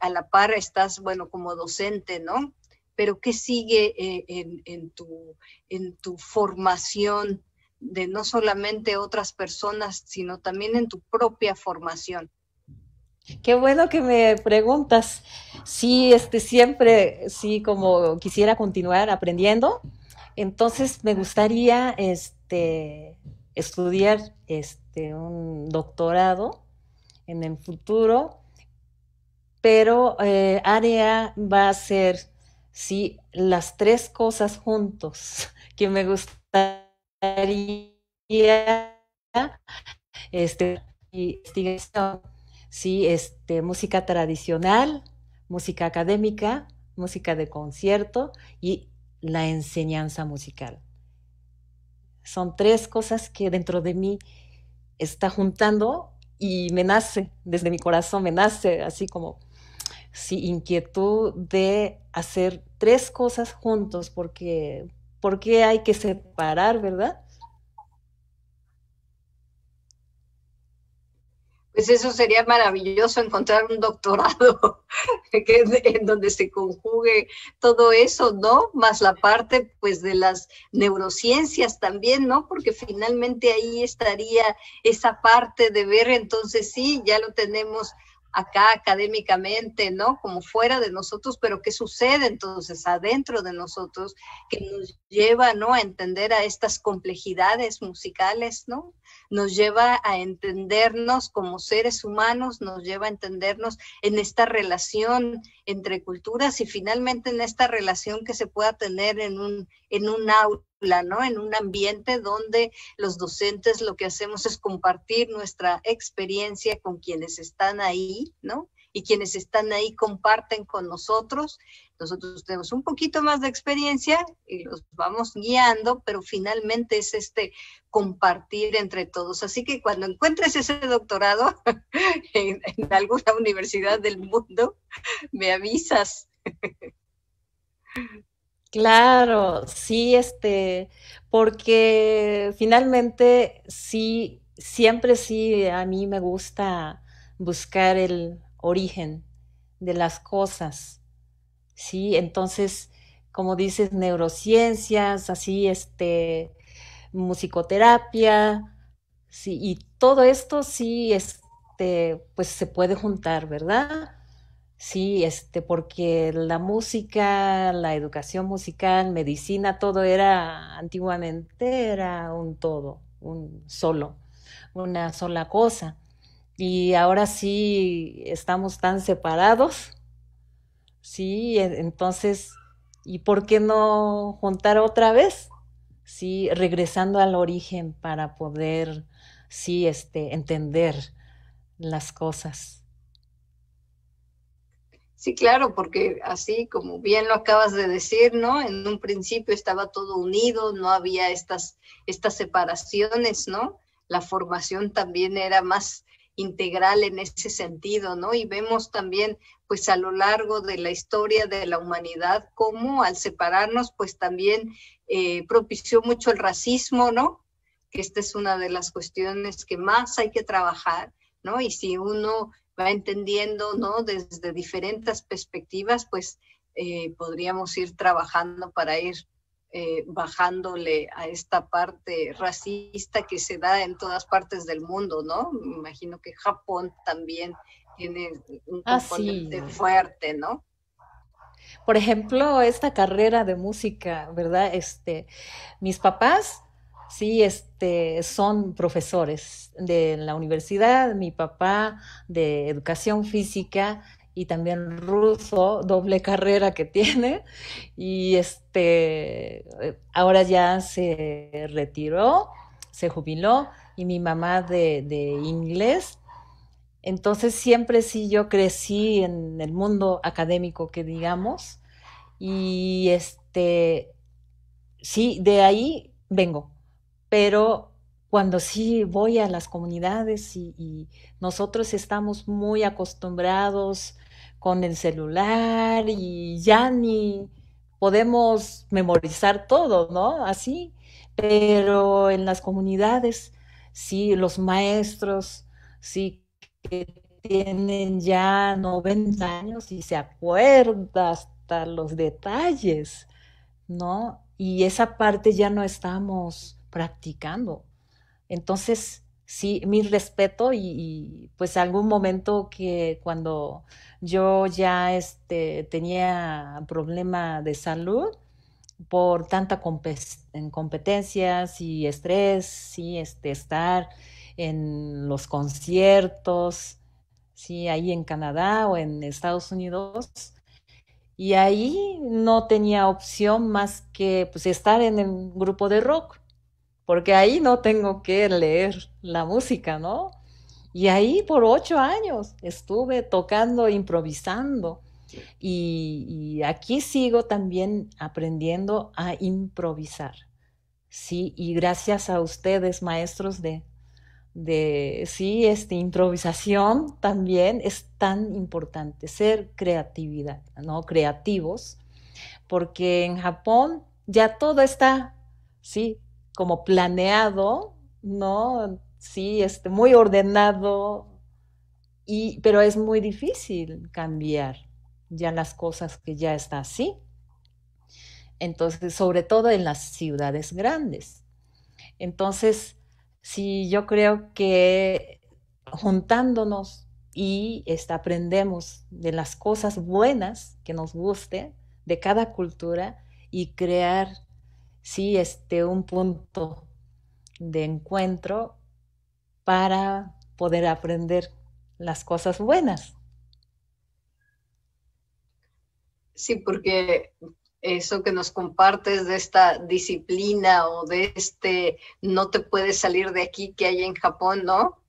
a la par estás, bueno, como docente, ¿no? Pero ¿qué sigue en, tu, en tu formación de no solamente otras personas, sino también en tu propia formación. Qué bueno que me preguntas. Sí, este siempre, sí, como quisiera continuar aprendiendo, entonces me gustaría este, estudiar este, un doctorado en el futuro, pero eh, área va a ser, sí, las tres cosas juntos que me gustaría este, investigación, sí, este, música tradicional, música académica, música de concierto y la enseñanza musical. Son tres cosas que dentro de mí está juntando y me nace, desde mi corazón me nace así como, sí, inquietud de hacer tres cosas juntos porque ¿Por qué hay que separar, verdad? Pues eso sería maravilloso encontrar un doctorado en donde se conjugue todo eso, ¿no? Más la parte pues de las neurociencias también, ¿no? Porque finalmente ahí estaría esa parte de ver, entonces sí, ya lo tenemos acá académicamente, ¿no? Como fuera de nosotros, pero ¿qué sucede entonces adentro de nosotros que nos lleva, ¿no? A entender a estas complejidades musicales, ¿no? Nos lleva a entendernos como seres humanos, nos lleva a entendernos en esta relación entre culturas y finalmente en esta relación que se pueda tener en un, en un aula En un ambiente donde los docentes lo que hacemos es compartir nuestra experiencia con quienes están ahí, ¿no? Y quienes están ahí comparten con nosotros. Nosotros tenemos un poquito más de experiencia y los vamos guiando, pero finalmente es este compartir entre todos. Así que cuando encuentres ese doctorado en alguna universidad del mundo, me avisas. Claro, sí, este, porque finalmente sí, siempre sí, a mí me gusta buscar el origen de las cosas, sí, entonces, como dices, neurociencias, así, este, musicoterapia, sí, y todo esto sí, este, pues se puede juntar, ¿verdad? Sí, este, porque la música, la educación musical, medicina, todo era, antiguamente era un todo, un solo, una sola cosa. Y ahora sí estamos tan separados, sí, entonces, ¿y por qué no juntar otra vez? Sí, regresando al origen para poder, sí, este, entender las cosas. Sí, claro, porque así como bien lo acabas de decir, ¿no? En un principio estaba todo unido, no había estas, estas separaciones, ¿no? La formación también era más integral en ese sentido, ¿no? Y vemos también, pues a lo largo de la historia de la humanidad, cómo al separarnos, pues también eh, propició mucho el racismo, ¿no? Que esta es una de las cuestiones que más hay que trabajar, ¿no? Y si uno va entendiendo, ¿no? Desde diferentes perspectivas, pues eh, podríamos ir trabajando para ir eh, bajándole a esta parte racista que se da en todas partes del mundo, ¿no? Me imagino que Japón también tiene un ah, componente fuerte, ¿no? Por ejemplo, esta carrera de música, ¿verdad? Este, mis papás Sí, este, son profesores de la universidad, mi papá de educación física y también ruso, doble carrera que tiene, y este, ahora ya se retiró, se jubiló, y mi mamá de, de inglés. Entonces siempre sí yo crecí en el mundo académico que digamos, y este, sí, de ahí vengo pero cuando sí voy a las comunidades y, nosotros estamos muy acostumbrados con el celular y ya ni podemos memorizar todo, ¿no? Así, pero en las comunidades, sí, los maestros, sí, que tienen ya 90 años y se acuerda hasta los detalles, ¿no? Y esa parte ya no estamos practicando. Entonces, sí, mi respeto y, pues algún momento que cuando yo ya este, tenía problema de salud por tanta competencias y estrés, sí, este, estar en los conciertos, sí, ahí en Canadá o en Estados Unidos, y ahí no tenía opción más que pues, estar en el grupo de rock porque ahí no tengo que leer la música, ¿no? Y ahí por ocho años estuve tocando, improvisando. Y, aquí sigo también aprendiendo a improvisar. Sí, y gracias a ustedes, maestros de, de sí, este, improvisación también es tan importante, ser creatividad, ¿no? Creativos, porque en Japón ya todo está, sí, como planeado, ¿no? Sí, este, muy ordenado, y, pero es muy difícil cambiar ya las cosas que ya está así. Entonces, sobre todo en las ciudades grandes. Entonces, sí, yo creo que juntándonos y este, aprendemos de las cosas buenas que nos guste de cada cultura y crear sí este, un punto de encuentro para poder aprender las cosas buenas. Sí, porque eso que nos compartes de esta disciplina o de este no te puedes salir de aquí que hay en Japón, ¿no?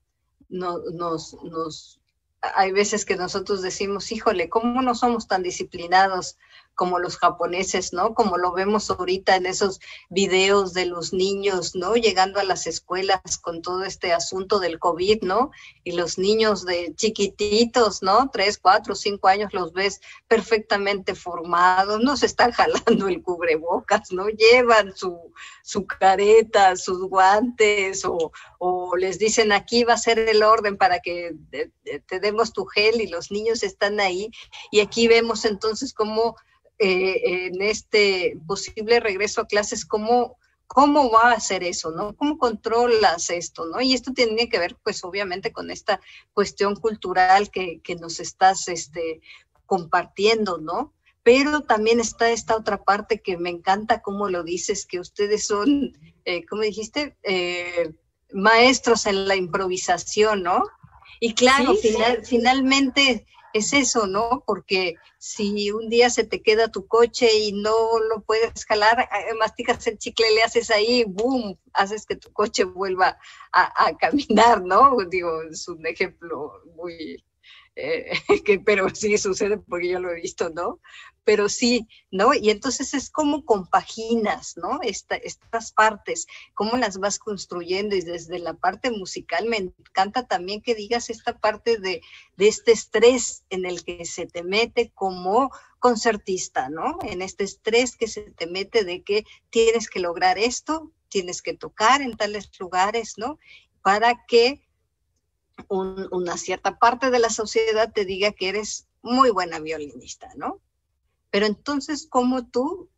no nos, nos, hay veces que nosotros decimos, híjole, ¿cómo no somos tan disciplinados? Como los japoneses, ¿no? Como lo vemos ahorita en esos videos de los niños, ¿no? Llegando a las escuelas con todo este asunto del COVID, ¿no? Y los niños de chiquititos, ¿no? Tres, cuatro, cinco años los ves perfectamente formados, no se están jalando el cubrebocas, ¿no? Llevan su, su careta, sus guantes o, o les dicen aquí va a ser el orden para que te demos tu gel y los niños están ahí. Y aquí vemos entonces cómo eh, en este posible regreso a clases, ¿cómo, cómo va a hacer eso, ¿no? ¿Cómo controlas esto, ¿no? Y esto tiene que ver, pues, obviamente, con esta cuestión cultural que, que nos estás este, compartiendo, ¿no? Pero también está esta otra parte que me encanta cómo lo dices, que ustedes son, eh, ¿cómo dijiste? Eh, maestros en la improvisación, ¿no? Y claro, finalmente es eso, ¿no? Porque si un día se te queda tu coche y no lo puedes jalar, eh, masticas el chicle, le haces ahí, boom, haces que tu coche vuelva a, a caminar, ¿no? Digo, es un ejemplo muy eh, que, pero sí sucede porque yo lo he visto, ¿no? Pero sí, ¿no? Y entonces es como compaginas, ¿no? estas partes, cómo las vas construyendo y desde la parte musical me encanta también que digas esta parte de, de este estrés en el que se te mete como concertista, ¿no? En este estrés que se te mete de que tienes que lograr esto, tienes que tocar en tales lugares, ¿no? Para que una cierta parte de la sociedad te diga que eres muy buena violinista, ¿no? Pero entonces, ¿cómo tú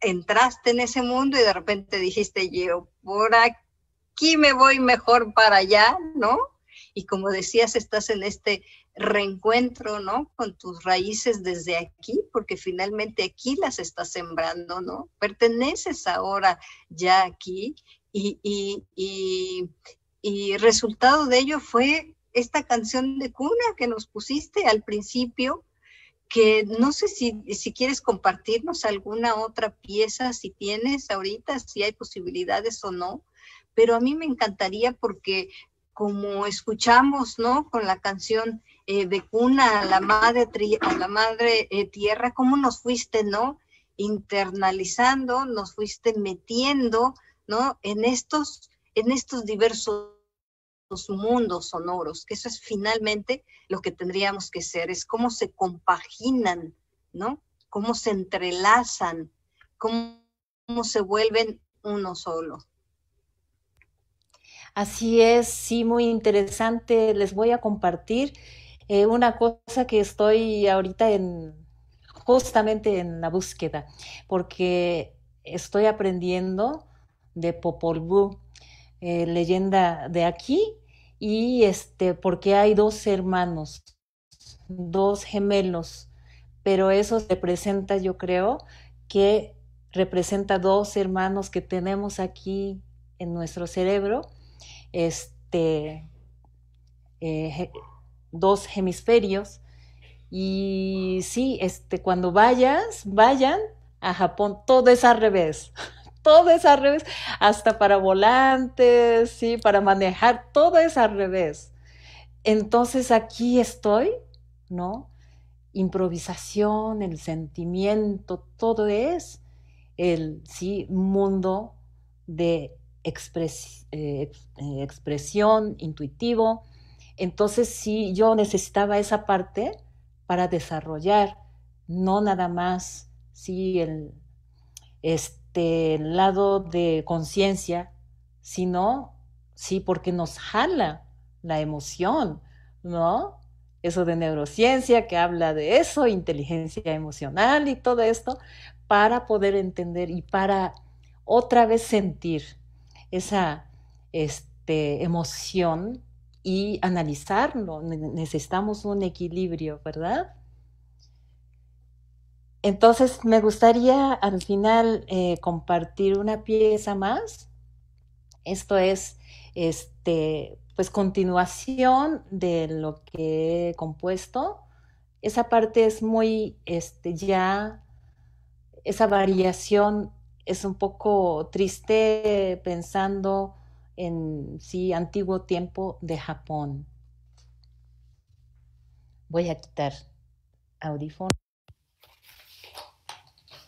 entraste en ese mundo y de repente dijiste, yo por aquí me voy mejor para allá, ¿no? Y como decías, estás en este reencuentro, ¿no? Con tus raíces desde aquí, porque finalmente aquí las estás sembrando, ¿no? Perteneces ahora ya aquí y, y, y, y resultado de ello fue esta canción de cuna que nos pusiste al principio, que no sé si, si quieres compartirnos alguna otra pieza, si tienes ahorita, si hay posibilidades o no, pero a mí me encantaría porque como escuchamos, ¿no? Con la canción eh, de cuna a la madre, a la madre eh, tierra, cómo nos fuiste, ¿no? Internalizando, nos fuiste metiendo, ¿no? En estos en estos diversos mundos sonoros, que eso es finalmente lo que tendríamos que ser, es cómo se compaginan, ¿no? Cómo se entrelazan, cómo, se vuelven uno solo. Así es, sí, muy interesante. Les voy a compartir eh, una cosa que estoy ahorita en, justamente en la búsqueda, porque estoy aprendiendo de Popol Vuh, eh, leyenda de aquí, y este, porque hay dos hermanos, dos gemelos, pero eso representa, yo creo, que representa dos hermanos que tenemos aquí en nuestro cerebro, este, eh, dos hemisferios. Y sí, este, cuando vayas, vayan a Japón, todo es al revés. Todo es al revés, hasta para volantes, sí, para manejar, todo es al revés. Entonces aquí estoy, ¿no? Improvisación, el sentimiento, todo es el sí, mundo de eh, eh, expresión intuitivo. Entonces sí, yo necesitaba esa parte para desarrollar, no nada más sí, el este, lado de conciencia, sino sí, porque nos jala la emoción, ¿no? Eso de neurociencia que habla de eso, inteligencia emocional y todo esto, para poder entender y para otra vez sentir esa este, emoción y analizarlo. Necesitamos un equilibrio, ¿verdad? Entonces, me gustaría al final eh, compartir una pieza más. Esto es, este, pues, continuación de lo que he compuesto. Esa parte es muy, este, ya esa variación es un poco triste pensando en sí antiguo tiempo de Japón. Voy a quitar audífono.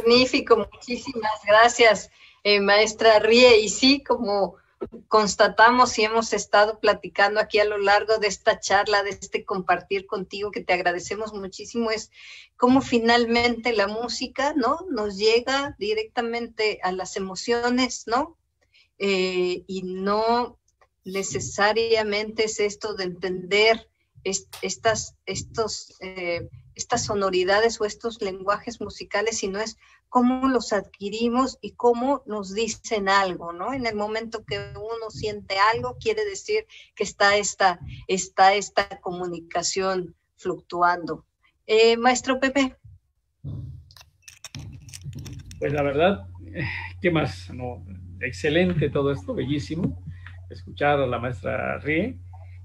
magnífico, muchísimas gracias, eh, maestra Rie. Y sí, como constatamos y hemos estado platicando aquí a lo largo de esta charla, de este compartir contigo, que te agradecemos muchísimo, es cómo finalmente la música, ¿no? Nos llega directamente a las emociones, ¿no? Eh, y no necesariamente es esto de entender estas, estos... Eh, estas sonoridades o estos lenguajes musicales, sino es cómo los adquirimos y cómo nos dicen algo, ¿no? En el momento que uno siente algo, quiere decir que está esta, está esta comunicación fluctuando. Eh, maestro Pepe. Pues la verdad, ¿qué más? No, excelente todo esto, bellísimo. escuchar a la maestra Rie.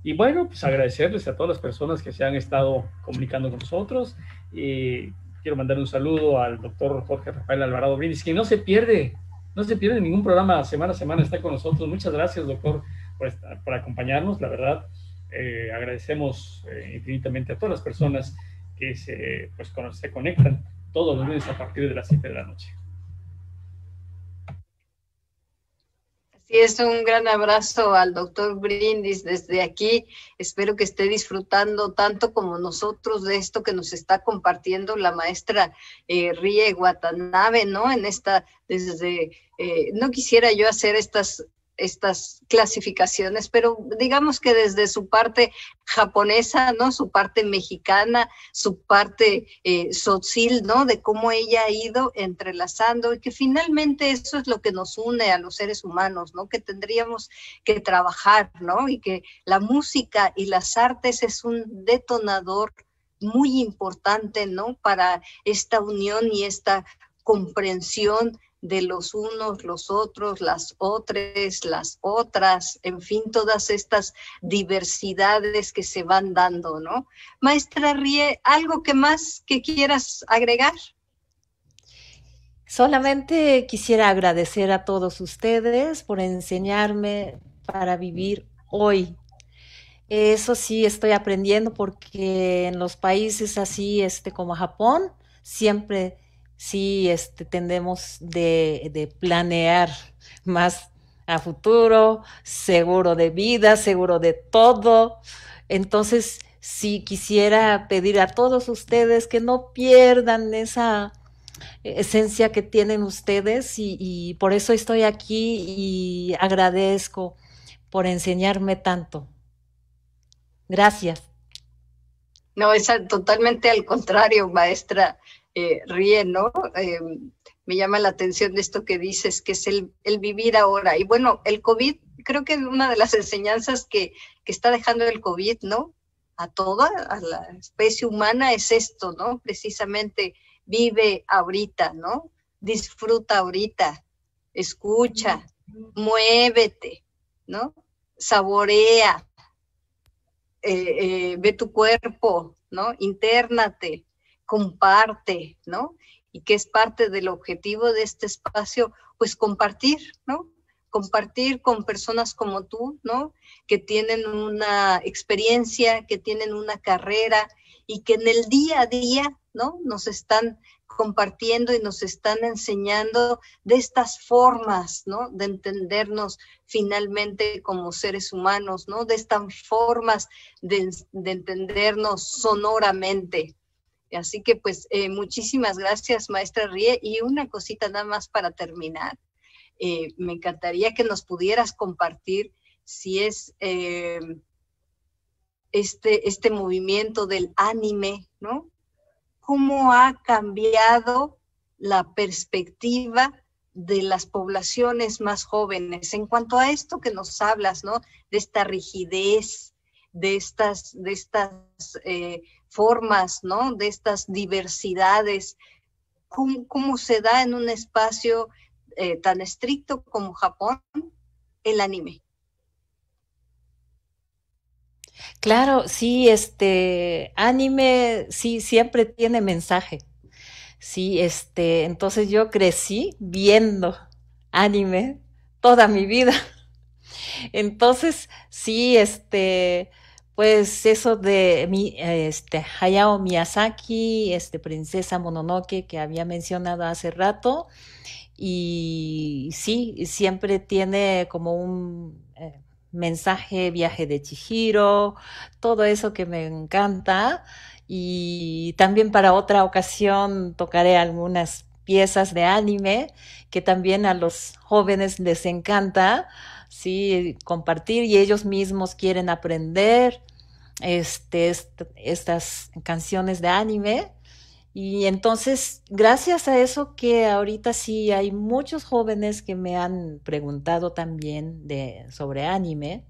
Y bueno, pues agradecerles a todas las personas que se han estado comunicando con nosotros. Y quiero mandar un saludo al doctor Jorge Rafael Alvarado Brindis, que no se pierde, no se pierde ningún programa, semana a semana está con nosotros. Muchas gracias, doctor, por, por acompañarnos. La verdad, eh, agradecemos eh, infinitamente a todas las personas que se, pues, se conectan todos los lunes a partir de las 7 de la noche. Así es, un gran abrazo al doctor Brindis desde aquí. Espero que esté disfrutando tanto como nosotros de esto que nos está compartiendo la maestra eh, Rie Watanabe, ¿no? En esta, desde, eh, no quisiera yo hacer estas estas clasificaciones, pero digamos que desde su parte japonesa, ¿no? Su parte mexicana, su parte eh, ¿no? De cómo ella ha ido entrelazando y que finalmente eso es lo que nos une a los seres humanos, ¿no? Que tendríamos que trabajar, ¿no? Y que la música y las artes es un detonador muy importante, ¿no? Para esta unión y esta comprensión de los unos, los otros, las otras, las otras, en fin, todas estas diversidades que se van dando, ¿no? Maestra Rie, ¿algo que más que quieras agregar? Solamente quisiera agradecer a todos ustedes por enseñarme para vivir hoy. Eso sí estoy aprendiendo porque en los países así este como Japón siempre sí este, tendemos de, planear más a futuro, seguro de vida, seguro de todo. Entonces, sí quisiera pedir a todos ustedes que no pierdan esa esencia que tienen ustedes y, y, por eso estoy aquí y agradezco por enseñarme tanto. Gracias. No, es totalmente al contrario, maestra eh, ríe, ¿no? Eh, me llama la atención esto que dices, que es el, vivir ahora. Y bueno, el COVID, creo que es una de las enseñanzas que, que está dejando el COVID, ¿no? A toda, a la especie humana es esto, ¿no? Precisamente vive ahorita, ¿no? Disfruta ahorita, escucha, muévete, ¿no? Saborea, eh, ve tu cuerpo, ¿no? Internate, comparte, ¿no? Y que es parte del objetivo de este espacio, pues compartir, ¿no? Compartir con personas como tú, ¿no? Que tienen una experiencia, que tienen una carrera y que en el día a día, ¿no? Nos están compartiendo y nos están enseñando de estas formas, ¿no? De entendernos finalmente como seres humanos, ¿no? De estas formas de, de entendernos sonoramente, Así que pues eh, muchísimas gracias, maestra Rie. Y una cosita nada más para terminar. Eh, me encantaría que nos pudieras compartir si es eh, este, este movimiento del anime, ¿no? ¿Cómo ha cambiado la perspectiva de las poblaciones más jóvenes en cuanto a esto que nos hablas, ¿no? De esta rigidez, de estas, de estas formas, ¿no? De estas diversidades, cómo, se da en un espacio eh, tan estricto como Japón el anime. Claro, sí, este anime sí siempre tiene mensaje. Sí, este, entonces yo crecí viendo anime toda mi vida. Entonces, sí, este, pues eso de mi, este, Hayao Miyazaki, este, Princesa Mononoke que había mencionado hace rato, y sí, siempre tiene como un eh, mensaje, viaje de Chihiro, todo eso que me encanta, y también para otra ocasión tocaré algunas piezas de anime que también a los jóvenes les encanta, sí, compartir y ellos mismos quieren aprender este, estas canciones de anime. Y entonces, gracias a eso que ahorita sí hay muchos jóvenes que me han preguntado también de, sobre anime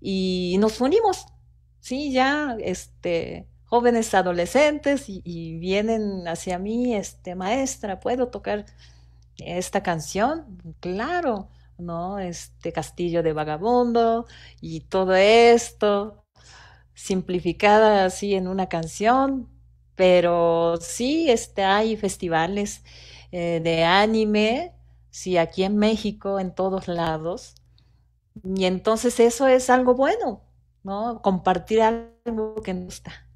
y nos unimos, sí, ya, este, jóvenes adolescentes y, y vienen hacia mí, este, maestra, ¿puedo tocar esta canción? Claro, ¿no? Este Castillo de Vagabundo y todo esto, simplificada así en una canción, pero sí este, hay festivales eh, de anime, sí, aquí en México, en todos lados, y entonces eso es algo bueno, ¿no? Compartir algo que no está.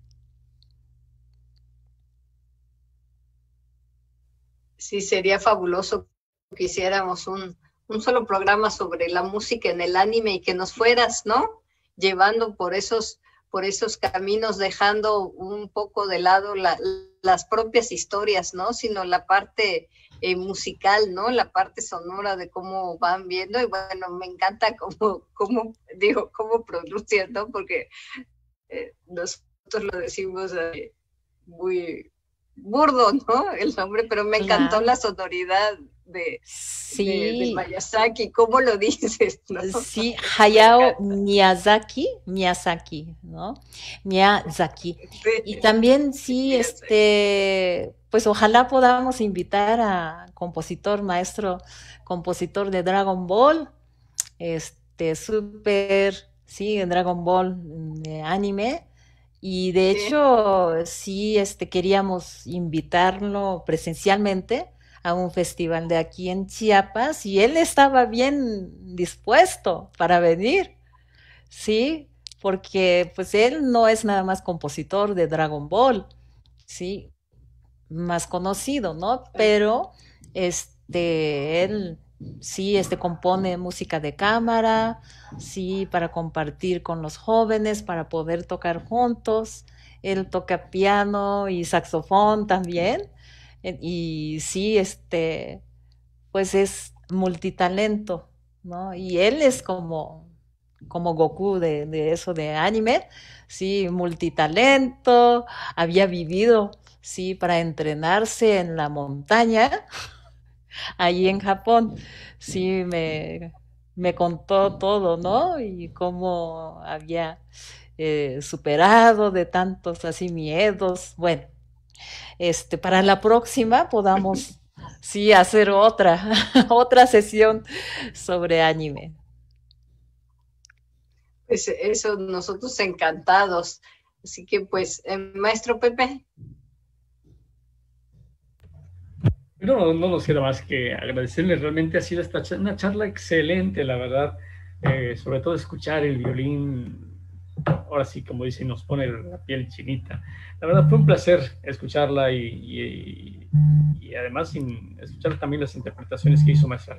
Sí, sería fabuloso que hiciéramos un, un solo programa sobre la música en el anime y que nos fueras, ¿no? Llevando por esos, por esos caminos, dejando un poco de lado las propias historias, ¿no? Sino la parte eh, musical, ¿no? La parte sonora de cómo van viendo. Y bueno, me encanta cómo, cómo digo, cómo pronuncian, ¿no? Porque eh, nosotros lo decimos eh, muy burdo, ¿no? El nombre, pero me encantó la sonoridad de, sí. Miyazaki, ¿cómo lo dices? Sí, Hayao Miyazaki, Miyazaki, ¿no? Miyazaki. Y también sí, este, pues ojalá podamos invitar a compositor, maestro, compositor de Dragon Ball, este, súper, sí, Dragon Ball de anime. Y de hecho, sí, este, queríamos invitarlo presencialmente a un festival de aquí en Chiapas y él estaba bien dispuesto para venir, ¿sí? Porque pues él no es nada más compositor de Dragon Ball, ¿sí? Más conocido, ¿no? Pero este, él sí, este compone música de cámara, sí, para compartir con los jóvenes, para poder tocar juntos. Él toca piano y saxofón también. Eh, y sí, este, pues es multitalento, ¿no? Y él es como, como Goku de, de eso de anime, sí, multitalento, había vivido, sí, para entrenarse en la montaña, ahí en Japón, sí, me, me contó todo, ¿no? Y cómo había eh, superado de tantos así miedos, bueno este, para la próxima podamos sí hacer otra, otra sesión sobre anime. Pues eso, nosotros encantados. Así que pues, eh, maestro Pepe. No, no nos queda más que agradecerle. Realmente ha sido esta una charla excelente, la verdad. Eh, sobre todo escuchar el violín ahora sí, como dice, nos pone la piel chinita. La verdad fue un placer escucharla y, además escuchar también las interpretaciones que hizo Maestra.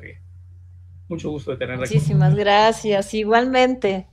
Mucho gusto de tenerla Muchísimas gracias, igualmente.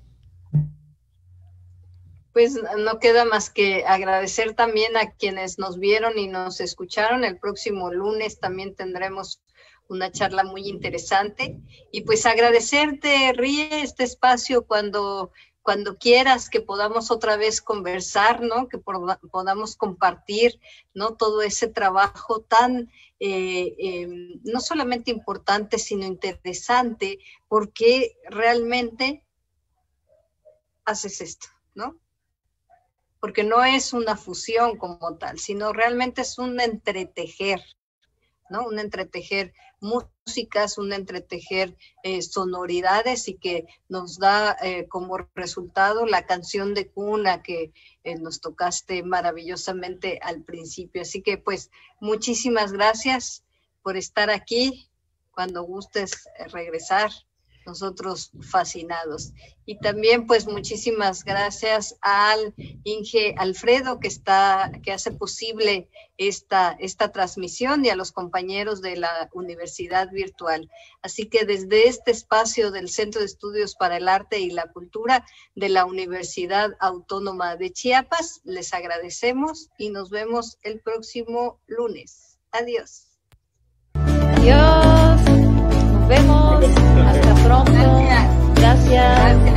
Pues no queda más que agradecer también a quienes nos vieron y nos escucharon. El próximo lunes también tendremos una charla muy interesante. Y pues agradecerte, Rie, este espacio cuando cuando quieras que podamos otra vez conversar, ¿no? Que podamos compartir, ¿no? Todo ese trabajo tan, eh, em, no solamente importante, sino interesante, porque realmente haces esto, ¿no? Porque no es una fusión como tal, sino realmente es un entretejer, ¿no? Un entretejer músicas, un entretejer eh, sonoridades y que nos da eh, como resultado la canción de cuna que eh, nos tocaste maravillosamente al principio. Así que pues muchísimas gracias por estar aquí. Cuando gustes regresar, nosotros fascinados. Y también pues muchísimas gracias al Inge Alfredo que está que hace posible esta esta transmisión y a los compañeros de la Universidad Virtual. Así que desde este espacio del Centro de Estudios para el Arte y la Cultura de la Universidad Autónoma de Chiapas les agradecemos y nos vemos el próximo lunes. Adiós. Adiós. Nos vemos. Hasta pronto. Gracias. Gracias.